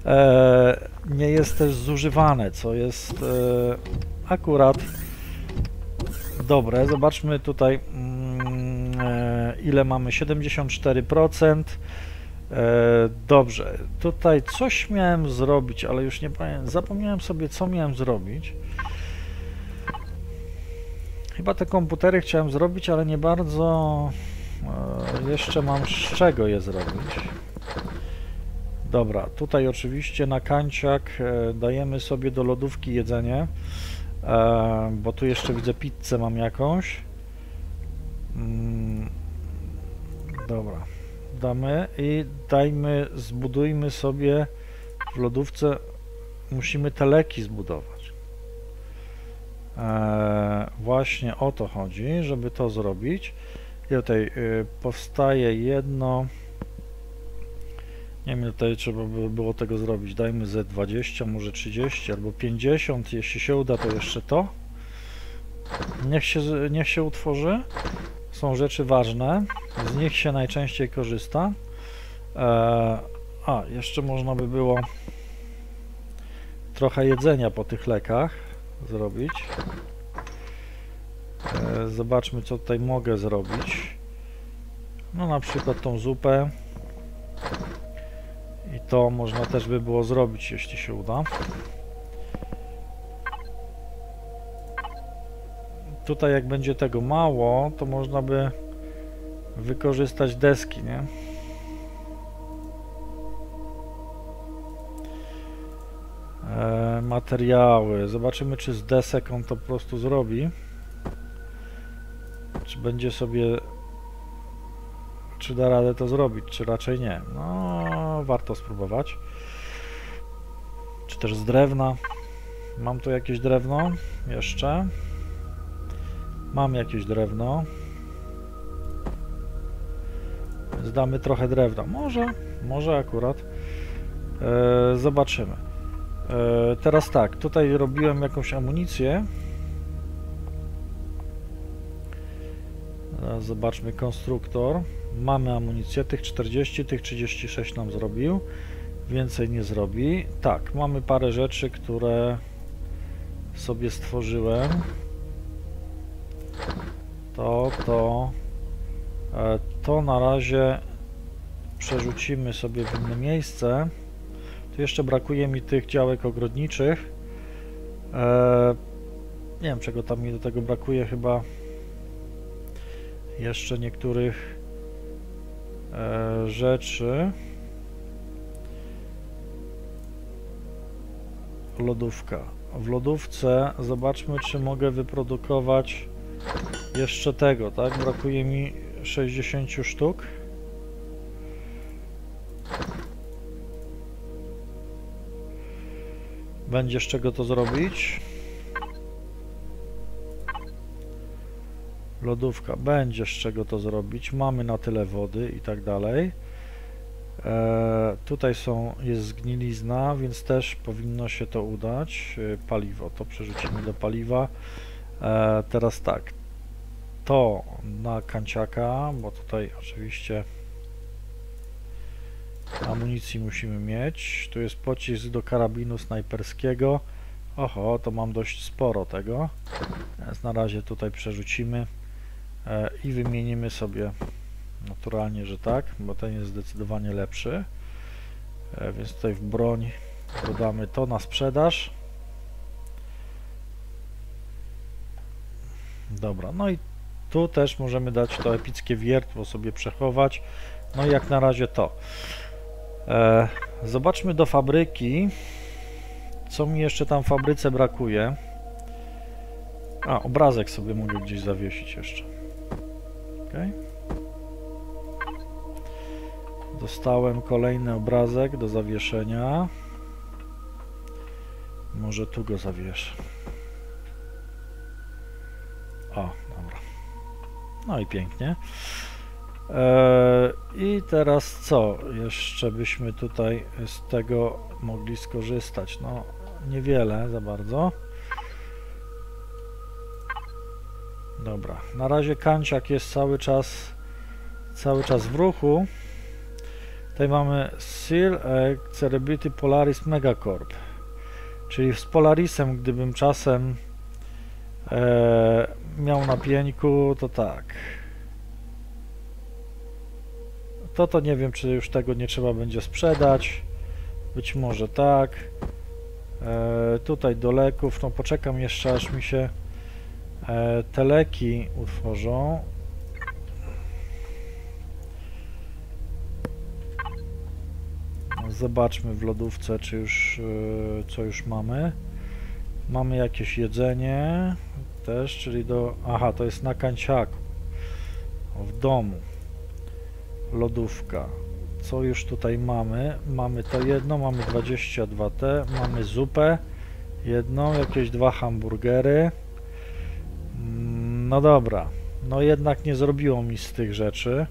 E, nie jest też zużywane, co jest e, akurat dobre. Zobaczmy tutaj, mm, e, ile mamy. 74%. E, dobrze, tutaj coś miałem zrobić, ale już nie pamiętam. Zapomniałem sobie, co miałem zrobić. Chyba te komputery chciałem zrobić, ale nie bardzo e, jeszcze mam z czego je zrobić. Dobra, tutaj oczywiście na kanciak e, dajemy sobie do lodówki jedzenie, bo tu jeszcze widzę pizzę mam jakąś. Mm, dobra, damy i dajmy, zbudujmy sobie w lodówce, musimy te leki zbudować. E, właśnie o to chodzi, żeby to zrobić. I tutaj y, powstaje jedno. Nie wiem, tutaj trzeba by było tego zrobić. Dajmy Z20, może 30 albo 50. Jeśli się uda, to jeszcze to. Niech się, niech się utworzy. Są rzeczy ważne. Z nich się najczęściej korzysta. E, a, jeszcze można by było trochę jedzenia po tych lekach zrobić. E, zobaczmy, co tutaj mogę zrobić. No na przykład tą zupę. I to można też by było zrobić, jeśli się uda. Tutaj jak będzie tego mało, to można by wykorzystać deski, nie? E, materiały. Zobaczymy, czy z desek on to po prostu zrobi. Czy będzie sobie... Czy da radę to zrobić, czy raczej nie. No, warto spróbować. Czy też z drewna. Mam tu jakieś drewno? Jeszcze. Mam jakieś drewno. Zdamy trochę drewna. Może, może akurat. E, zobaczymy. E, teraz tak, tutaj robiłem jakąś amunicję. Teraz zobaczmy konstruktor. Mamy amunicję, tych 40, tych 36 nam zrobił. Więcej nie zrobi. Tak, mamy parę rzeczy, które sobie stworzyłem. To, to, e, to na razie przerzucimy sobie w inne miejsce. Tu jeszcze brakuje mi tych działek ogrodniczych. Eee, nie wiem, czego tam mi do tego brakuje, chyba jeszcze niektórych e, rzeczy. Lodówka. W lodówce zobaczmy, czy mogę wyprodukować jeszcze tego, tak? Brakuje mi 60 sztuk. Będzie z czego to zrobić. Lodówka, będzie z czego to zrobić. Mamy na tyle wody i tak dalej. E, tutaj są, jest zgnilizna, więc też powinno się to udać. E, paliwo, to przerzucimy do paliwa. E, teraz tak, to na kanciaka, bo tutaj oczywiście amunicji musimy mieć. Tu jest pocisk do karabinu snajperskiego. Oho, to mam dość sporo tego. Więc na razie tutaj przerzucimy e, i wymienimy sobie naturalnie, że tak, bo ten jest zdecydowanie lepszy. E, więc tutaj w broń dodamy to na sprzedaż. Dobra, no i tu też możemy dać to epickie wiertło sobie przechować. No i jak na razie to. E, zobaczmy do fabryki. Co mi jeszcze tam w fabryce brakuje? A, obrazek sobie mogę gdzieś zawiesić jeszcze. Ok. Dostałem kolejny obrazek do zawieszenia. Może tu go zawieszę. No i pięknie. Eee, I teraz co jeszcze byśmy tutaj z tego mogli skorzystać? No, niewiele za bardzo. Dobra, na razie kanciak jest cały czas cały czas w ruchu. Tutaj mamy Seal Cerebrity Polaris Megacorp. Czyli z Polarisem, gdybym czasem e, miał na pieńku, to tak. To to nie wiem, czy już tego nie trzeba będzie sprzedać. Być może tak. E, tutaj do leków, no poczekam jeszcze aż mi się e, te leki utworzą. Zobaczmy w lodówce, czy już e, co już mamy. Mamy jakieś jedzenie też, czyli do... Aha, to jest na kanciaku. W domu lodówka. Co już tutaj mamy? Mamy to jedno, mamy 22T, mamy zupę jedną, jakieś dwa hamburgery. Mm, no dobra, no jednak nie zrobiło mi z tych rzeczy.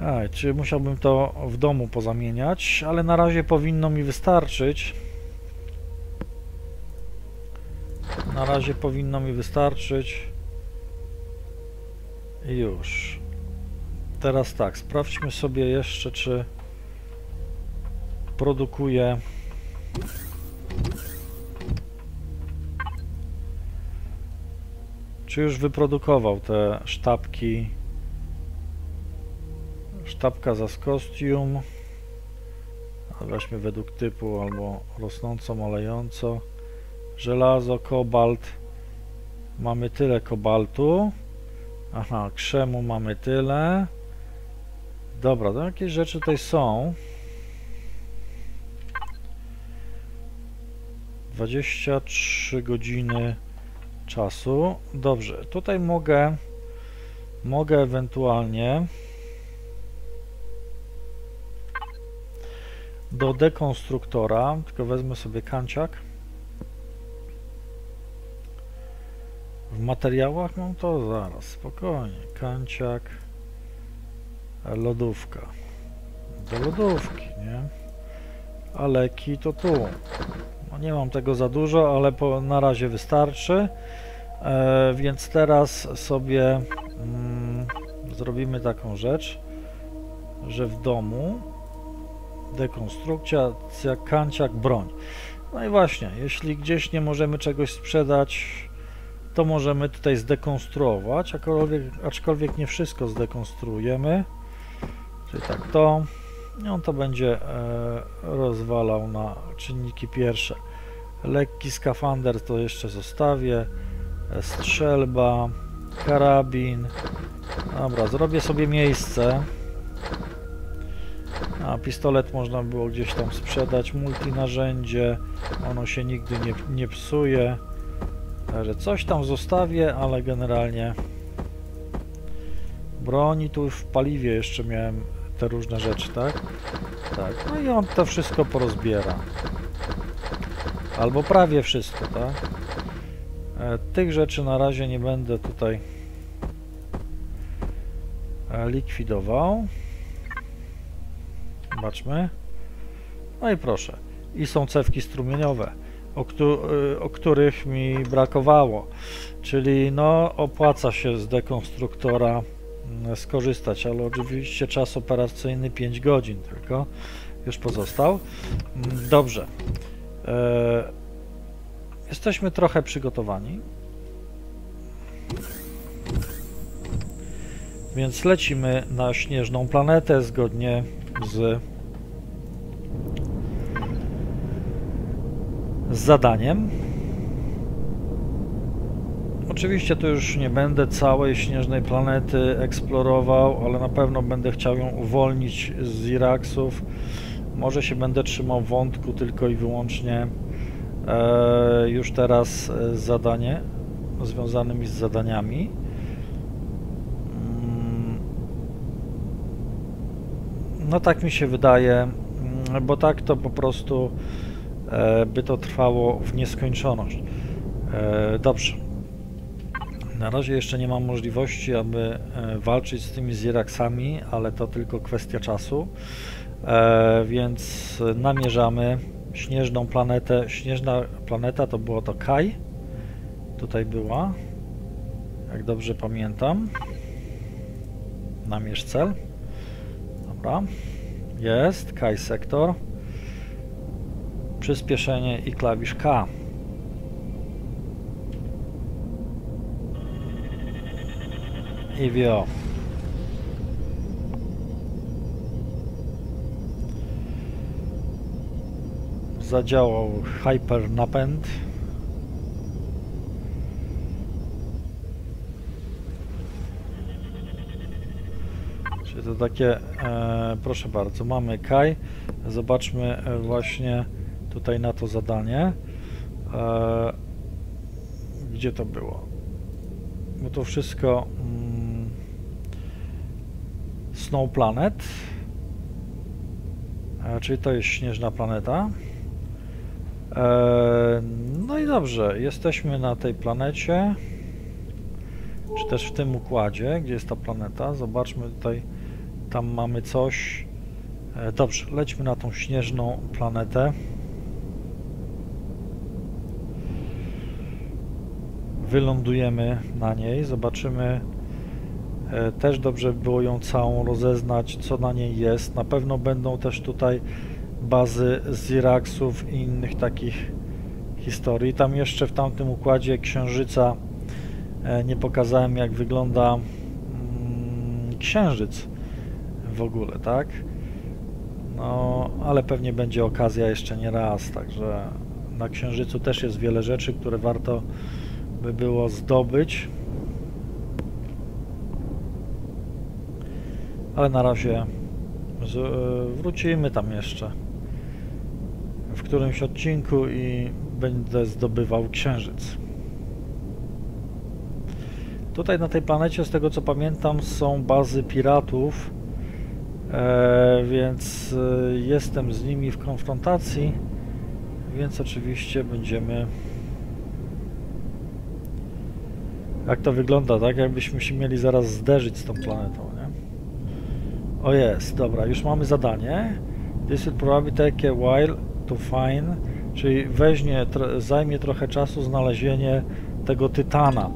A, czy musiałbym to w domu pozamieniać, ale na razie powinno mi wystarczyć. Na razie powinno mi wystarczyć. Już. Teraz tak, sprawdźmy sobie jeszcze, czy produkuje czy już wyprodukował te sztabki? Sztabka za kostium weźmy według typu albo rosnąco, malejąco żelazo, kobalt mamy tyle kobaltu aha, krzemu mamy tyle Dobra, to jakieś rzeczy tutaj są. 23 godziny czasu. Dobrze, tutaj mogę mogę ewentualnie do dekonstruktora, tylko wezmę sobie kanciak. W materiałach mam to zaraz, spokojnie. Kanciak lodówka. Do lodówki, nie? A leki to tu. No nie mam tego za dużo, ale po, na razie wystarczy. E, więc teraz sobie mm, zrobimy taką rzecz, że w domu dekonstrukcja, kanciak, broń. No i właśnie, jeśli gdzieś nie możemy czegoś sprzedać, to możemy tutaj zdekonstruować, aczkolwiek, aczkolwiek nie wszystko zdekonstruujemy. Czyli tak to. On to będzie e, rozwalał na czynniki pierwsze. Lekki skafander to jeszcze zostawię. E, strzelba. karabin. Dobra, zrobię sobie miejsce. A pistolet można było gdzieś tam sprzedać, multinarzędzie, ono się nigdy nie, nie psuje. Także coś tam zostawię, ale generalnie broni tu w paliwie jeszcze miałem te różne rzeczy, tak? Tak, no i on to wszystko porozbiera. Albo prawie wszystko, tak? E, tych rzeczy na razie nie będę tutaj e, likwidował. Zobaczmy. No i proszę. I są cewki strumieniowe, o, o, których mi brakowało. Czyli no opłaca się z dekonstruktora mm, skorzystać, ale oczywiście czas operacyjny 5 godzin tylko już pozostał. Mm, dobrze. E jesteśmy trochę przygotowani. Więc lecimy na śnieżną planetę zgodnie z, z zadaniem. Oczywiście tu już nie będę całej śnieżnej planety eksplorował, ale na pewno będę chciał ją uwolnić z Iraksów. Może się będę trzymał wątku tylko i wyłącznie e, już teraz e, zadanie związanymi z zadaniami. No tak mi się wydaje, mm, bo tak to po prostu by to trwało w nieskończoność. E, dobrze. Na razie jeszcze nie mam możliwości, aby e, walczyć z tymi Ziraksami, ale to tylko kwestia czasu. E, więc namierzamy śnieżną planetę. Śnieżna planeta to było to Kai. Tutaj była, jak dobrze pamiętam. Namierz cel. Dobra. Jest. Kai sektor. Przyspieszenie i klawisz K. I wio. Zadziałał hyper napęd. to takie, e, proszę bardzo, mamy Kai. Zobaczmy właśnie tutaj na to zadanie. E, gdzie to było? Bo to wszystko mm, Snow Planet. E, czyli to jest śnieżna planeta. E, no i dobrze, jesteśmy na tej planecie czy też w tym układzie, gdzie jest ta planeta. Zobaczmy tutaj tam mamy coś. Dobrze, lećmy na tą śnieżną planetę. Wylądujemy na niej, zobaczymy. E, też dobrze było ją całą rozeznać, co na niej jest. Na pewno będą też tutaj bazy z Iraksów i innych takich historii. Tam jeszcze w tamtym układzie Księżyca e, nie pokazałem, jak wygląda mm, Księżyc w ogóle, tak? No, ale pewnie będzie okazja jeszcze nie raz, także na Księżycu też jest wiele rzeczy, które warto by było zdobyć. Ale na razie e, wrócimy tam jeszcze w którymś odcinku i będę zdobywał Księżyc. Tutaj na tej planecie, z tego co pamiętam, są bazy piratów, E, więc e, jestem z nimi w konfrontacji, więc oczywiście będziemy jak to wygląda, tak? Jakbyśmy się mieli zaraz zderzyć z tą planetą, nie? O jest, dobra, już mamy zadanie. This will probably take a while to find, czyli weźmie, zajmie trochę czasu znalezienie tego tytana.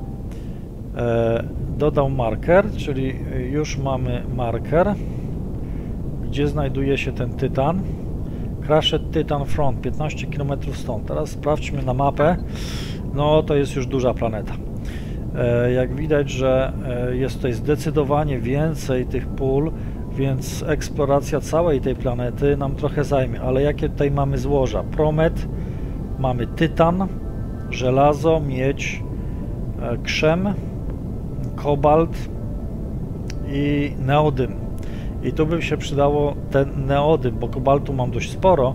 E, dodał marker, czyli już mamy marker gdzie znajduje się ten Tytan. Crashed Titan Front, 15 km stąd. Teraz sprawdźmy na mapę. No to jest już duża planeta. E, jak widać, że e, jest tutaj zdecydowanie więcej tych pól, więc eksploracja całej tej planety nam trochę zajmie. Ale jakie tutaj mamy złoża? Promet, mamy tytan, żelazo, miedź, e, krzem, kobalt i neodym. I tu by się przydało ten neodym, bo kobaltu mam dość sporo,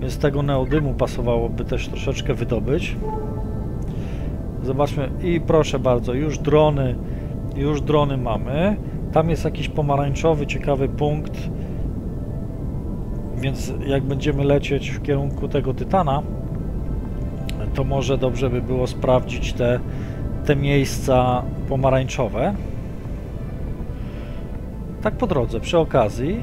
więc tego neodymu pasowałoby też troszeczkę wydobyć. Zobaczmy i proszę bardzo, już drony, już drony mamy. Tam jest jakiś pomarańczowy, ciekawy punkt, więc jak będziemy lecieć w kierunku tego Tytana, to może dobrze by było sprawdzić te, te miejsca pomarańczowe. Tak po drodze, przy okazji.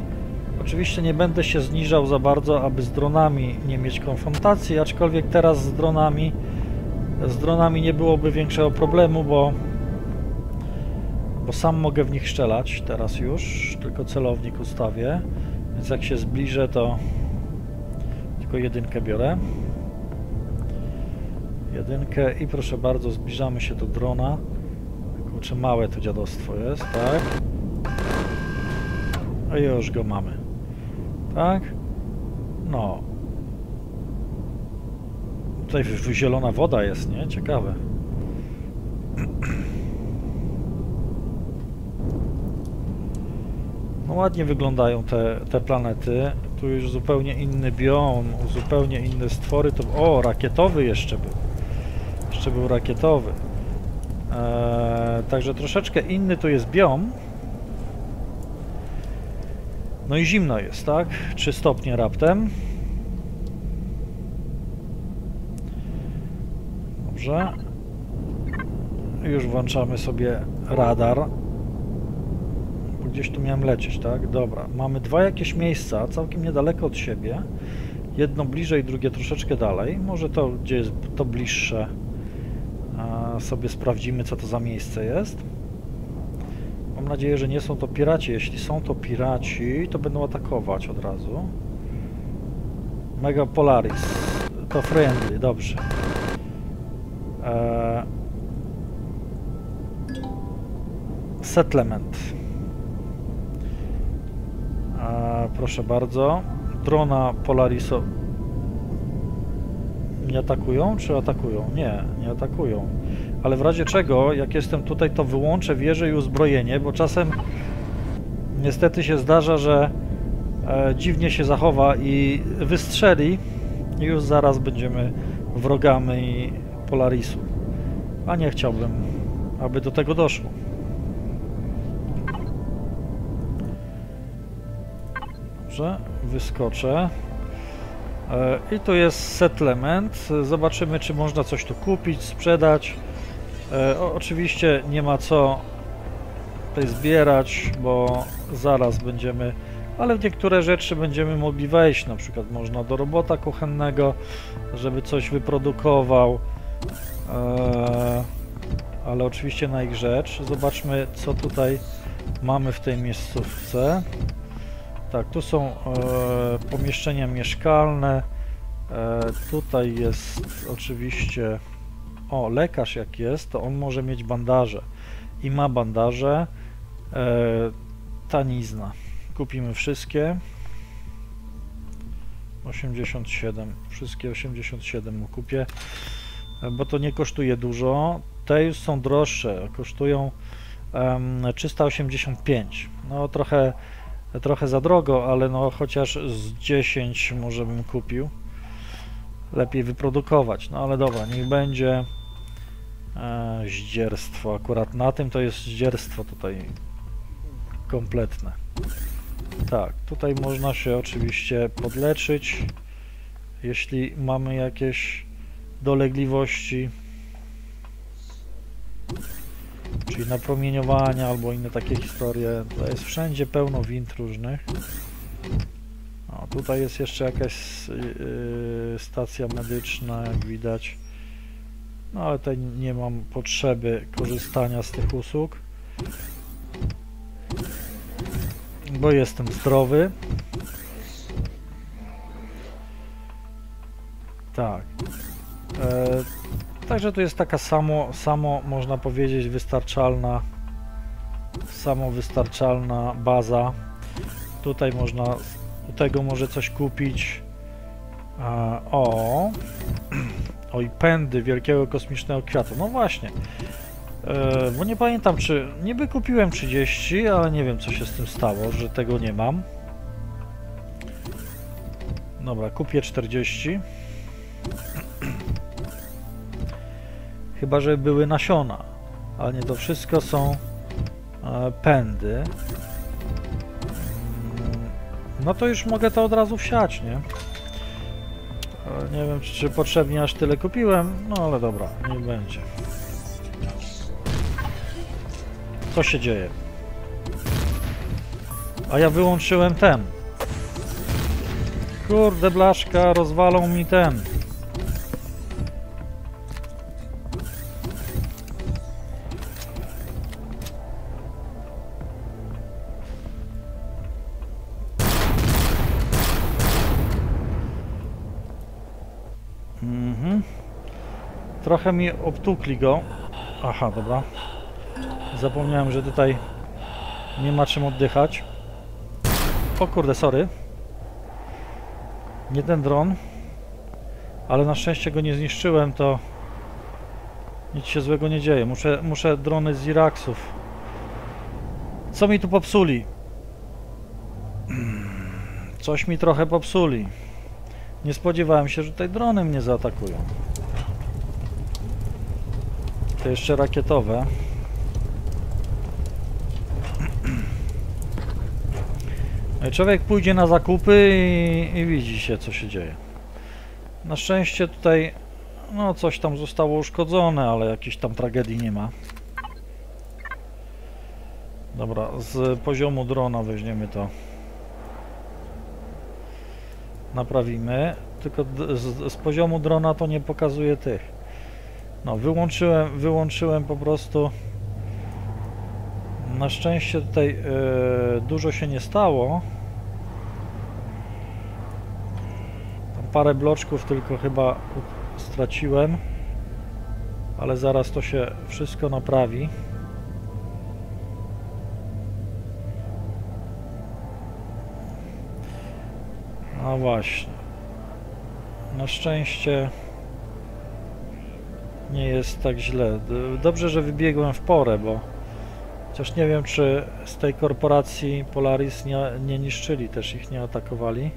Oczywiście nie będę się zniżał za bardzo, aby z dronami nie mieć konfrontacji, aczkolwiek teraz z dronami z dronami nie byłoby większego problemu, bo bo sam mogę w nich strzelać teraz już, tylko celownik ustawię, więc jak się zbliżę to tylko jedynkę biorę. Jedynkę i proszę bardzo zbliżamy się do drona. Kurczę małe to dziadostwo jest, tak? A już go mamy. Tak? No tutaj zielona woda jest, nie? Ciekawe No ładnie wyglądają te, te planety. Tu już zupełnie inny biom, zupełnie inne stwory. To, o, rakietowy jeszcze był. Jeszcze był rakietowy. Eee, także troszeczkę inny tu jest biom. No i zimno jest, tak? 3 stopnie raptem. Dobrze. Już włączamy sobie radar gdzieś tu miałem lecieć, tak? Dobra, mamy dwa jakieś miejsca całkiem niedaleko od siebie. Jedno bliżej, drugie troszeczkę dalej. Może to, gdzie jest to bliższe, sobie sprawdzimy, co to za miejsce jest. Mam nadzieję, że nie są to piraci. Jeśli są to piraci, to będą atakować od razu. Mega Polaris. To friendly, dobrze. Settlement. proszę bardzo. Drona Polariso... Nie atakują, czy atakują? Nie, nie atakują. Ale w razie czego, jak jestem tutaj, to wyłączę wieżę i uzbrojenie, bo czasem niestety się zdarza, że e, dziwnie się zachowa i wystrzeli i już zaraz będziemy wrogami Polarisu. A nie chciałbym, aby do tego doszło. Dobrze, wyskoczę. E, I tu jest settlement. Zobaczymy, czy można coś tu kupić, sprzedać. E, oczywiście nie ma co tutaj zbierać, bo zaraz będziemy... Ale w niektóre rzeczy będziemy mogli wejść, na przykład można do robota kuchennego, żeby coś wyprodukował. E, ale oczywiście na ich rzecz. Zobaczmy, co tutaj mamy w tej miejscówce. Tak, tu są e, pomieszczenia mieszkalne. E, tutaj jest oczywiście... O, lekarz jak jest, to on może mieć bandaże. I ma bandaże. E, tanizna. Kupimy wszystkie. 87. Wszystkie 87 mu kupię. E, bo to nie kosztuje dużo. Te już są droższe. Kosztują um, 385. No trochę trochę za drogo, ale no chociaż z 10 może bym kupił. Lepiej wyprodukować, no ale dobra, niech będzie e, zdzierstwo. Akurat na tym to jest zdzierstwo tutaj kompletne. Tak, tutaj można się oczywiście podleczyć, jeśli mamy jakieś dolegliwości czyli napromieniowania albo inne takie historie. To jest wszędzie pełno wind różnych. O, tutaj jest jeszcze jakaś yy, stacja medyczna, jak widać. No ale tutaj nie mam potrzeby korzystania z tych usług. Bo jestem zdrowy. Tak. E, Także to jest taka samo, samo można powiedzieć wystarczalna samowystarczalna baza. Tutaj można u tego może coś kupić. o, o i pędy wielkiego kosmicznego kwiatu. No właśnie. E, bo nie pamiętam, czy niby kupiłem 30, ale nie wiem, co się z tym stało, że tego nie mam. Dobra, kupię 40. Chyba, że były nasiona, ale nie to wszystko są e, pędy. Mm, No to już mogę to od razu wsiać, nie? E, Nie wiem, czy, potrzebnie aż tyle kupiłem, no ale dobra, nie będzie. Co się dzieje? A ja wyłączyłem ten. Kurde blaszka, rozwalą mi ten. Trochę mi obtukli go. Aha, dobra. Zapomniałem, że tutaj nie ma czym oddychać. O kurde, sorry. Nie ten dron. Ale na szczęście go nie zniszczyłem, to nic się złego nie dzieje. Muszę, muszę drony z Iraksów. Co mi tu popsuli? Coś mi trochę popsuli. Nie spodziewałem się, że tutaj drony mnie zaatakują. To jeszcze rakietowe. Człowiek pójdzie na zakupy i, i widzi się, co się dzieje. Na szczęście tutaj, no coś tam zostało uszkodzone, ale jakiejś tam tragedii nie ma. Dobra, z poziomu drona weźmiemy to. Naprawimy. Tylko z, z poziomu drona to nie pokazuje tych. No, wyłączyłem, wyłączyłem po prostu. Na szczęście tutaj e, dużo się nie stało. Tam parę bloczków tylko chyba straciłem. Ale zaraz to się wszystko naprawi. No właśnie. Na szczęście nie jest tak źle. Dobrze, że wybiegłem w porę, bo chociaż nie wiem, czy z tej korporacji Polaris nie, nie niszczyli, też ich nie atakowali.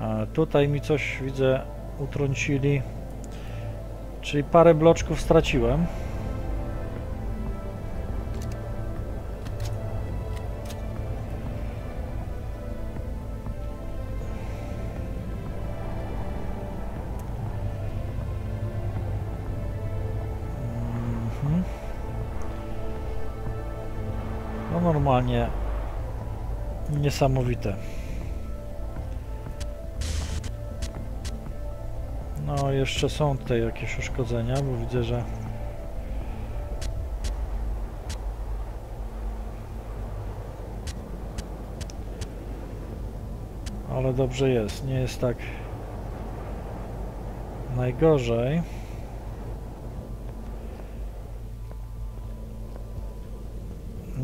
A tutaj mi coś widzę utrącili. Czyli parę bloczków straciłem. Normalnie niesamowite. No jeszcze są tutaj jakieś uszkodzenia, bo widzę, że ale dobrze jest, nie jest tak najgorzej.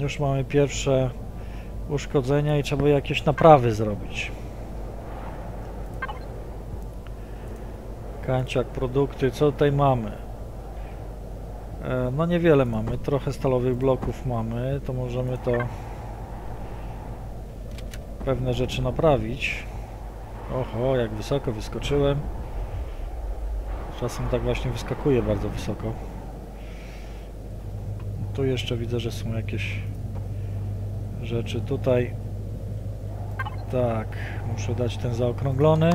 Już mamy pierwsze uszkodzenia i trzeba jakieś naprawy zrobić. Kanciak, produkty, co tutaj mamy? E, no niewiele mamy, trochę stalowych bloków mamy, to możemy to pewne rzeczy naprawić. Oho, jak wysoko wyskoczyłem. Czasem tak właśnie wyskakuje bardzo wysoko. Tu jeszcze widzę, że są jakieś rzeczy tutaj. Tak, muszę dać ten zaokrąglony.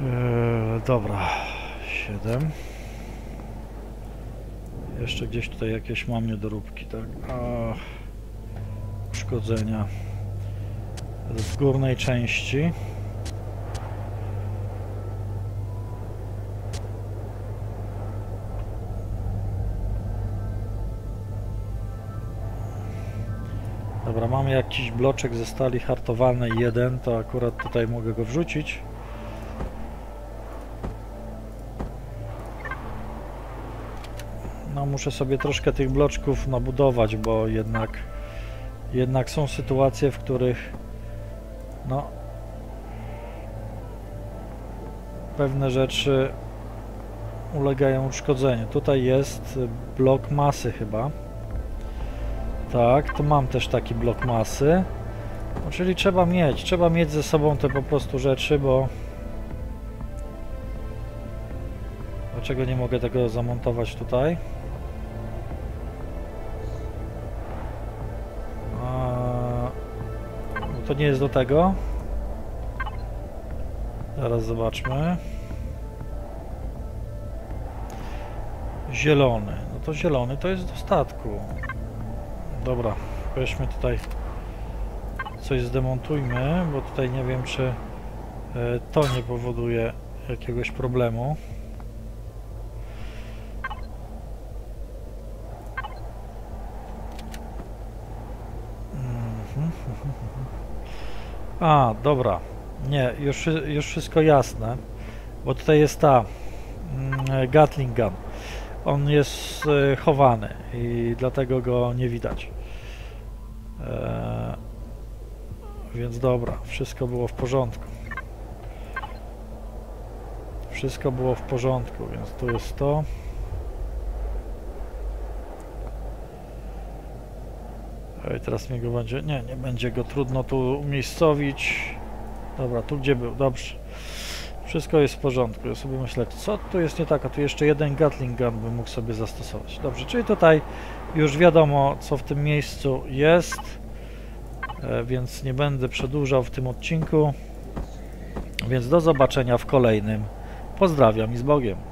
Eee, dobra, 7. Jeszcze gdzieś tutaj jakieś mam niedoróbki, tak? Ach, uszkodzenia w górnej części. Jakiś bloczek ze stali hartowanej jeden, to akurat tutaj mogę go wrzucić. No muszę sobie troszkę tych bloczków nabudować, bo jednak jednak są sytuacje, w których no pewne rzeczy ulegają uszkodzeniu. Tutaj jest blok masy chyba. Tak, to mam też taki blok masy. No, czyli trzeba mieć, trzeba mieć ze sobą te po prostu rzeczy, bo... Dlaczego nie mogę tego zamontować tutaj? Bo to nie jest do tego. Zaraz zobaczmy. Zielony. No to zielony to jest do statku. Dobra, weźmy tutaj coś zdemontujmy, bo tutaj nie wiem czy e, to nie powoduje jakiegoś problemu. Mhm. A, dobra. Nie, już, już wszystko jasne. Bo tutaj jest ta mm, Gatling Gun. On jest e, chowany i dlatego go nie widać. E, więc dobra, wszystko było w porządku. Wszystko było w porządku, więc tu jest to. Ej, teraz mi go będzie... Nie, nie będzie go trudno tu umiejscowić. Dobra, tu gdzie był, dobrze. Wszystko jest w porządku. Ja sobie myślę, co tu jest nie tak, a tu jeszcze jeden Gatling Gun bym mógł sobie zastosować. Dobrze, czyli tutaj już wiadomo, co w tym miejscu jest, e, więc nie będę przedłużał w tym odcinku. Więc do zobaczenia w kolejnym. Pozdrawiam i z Bogiem.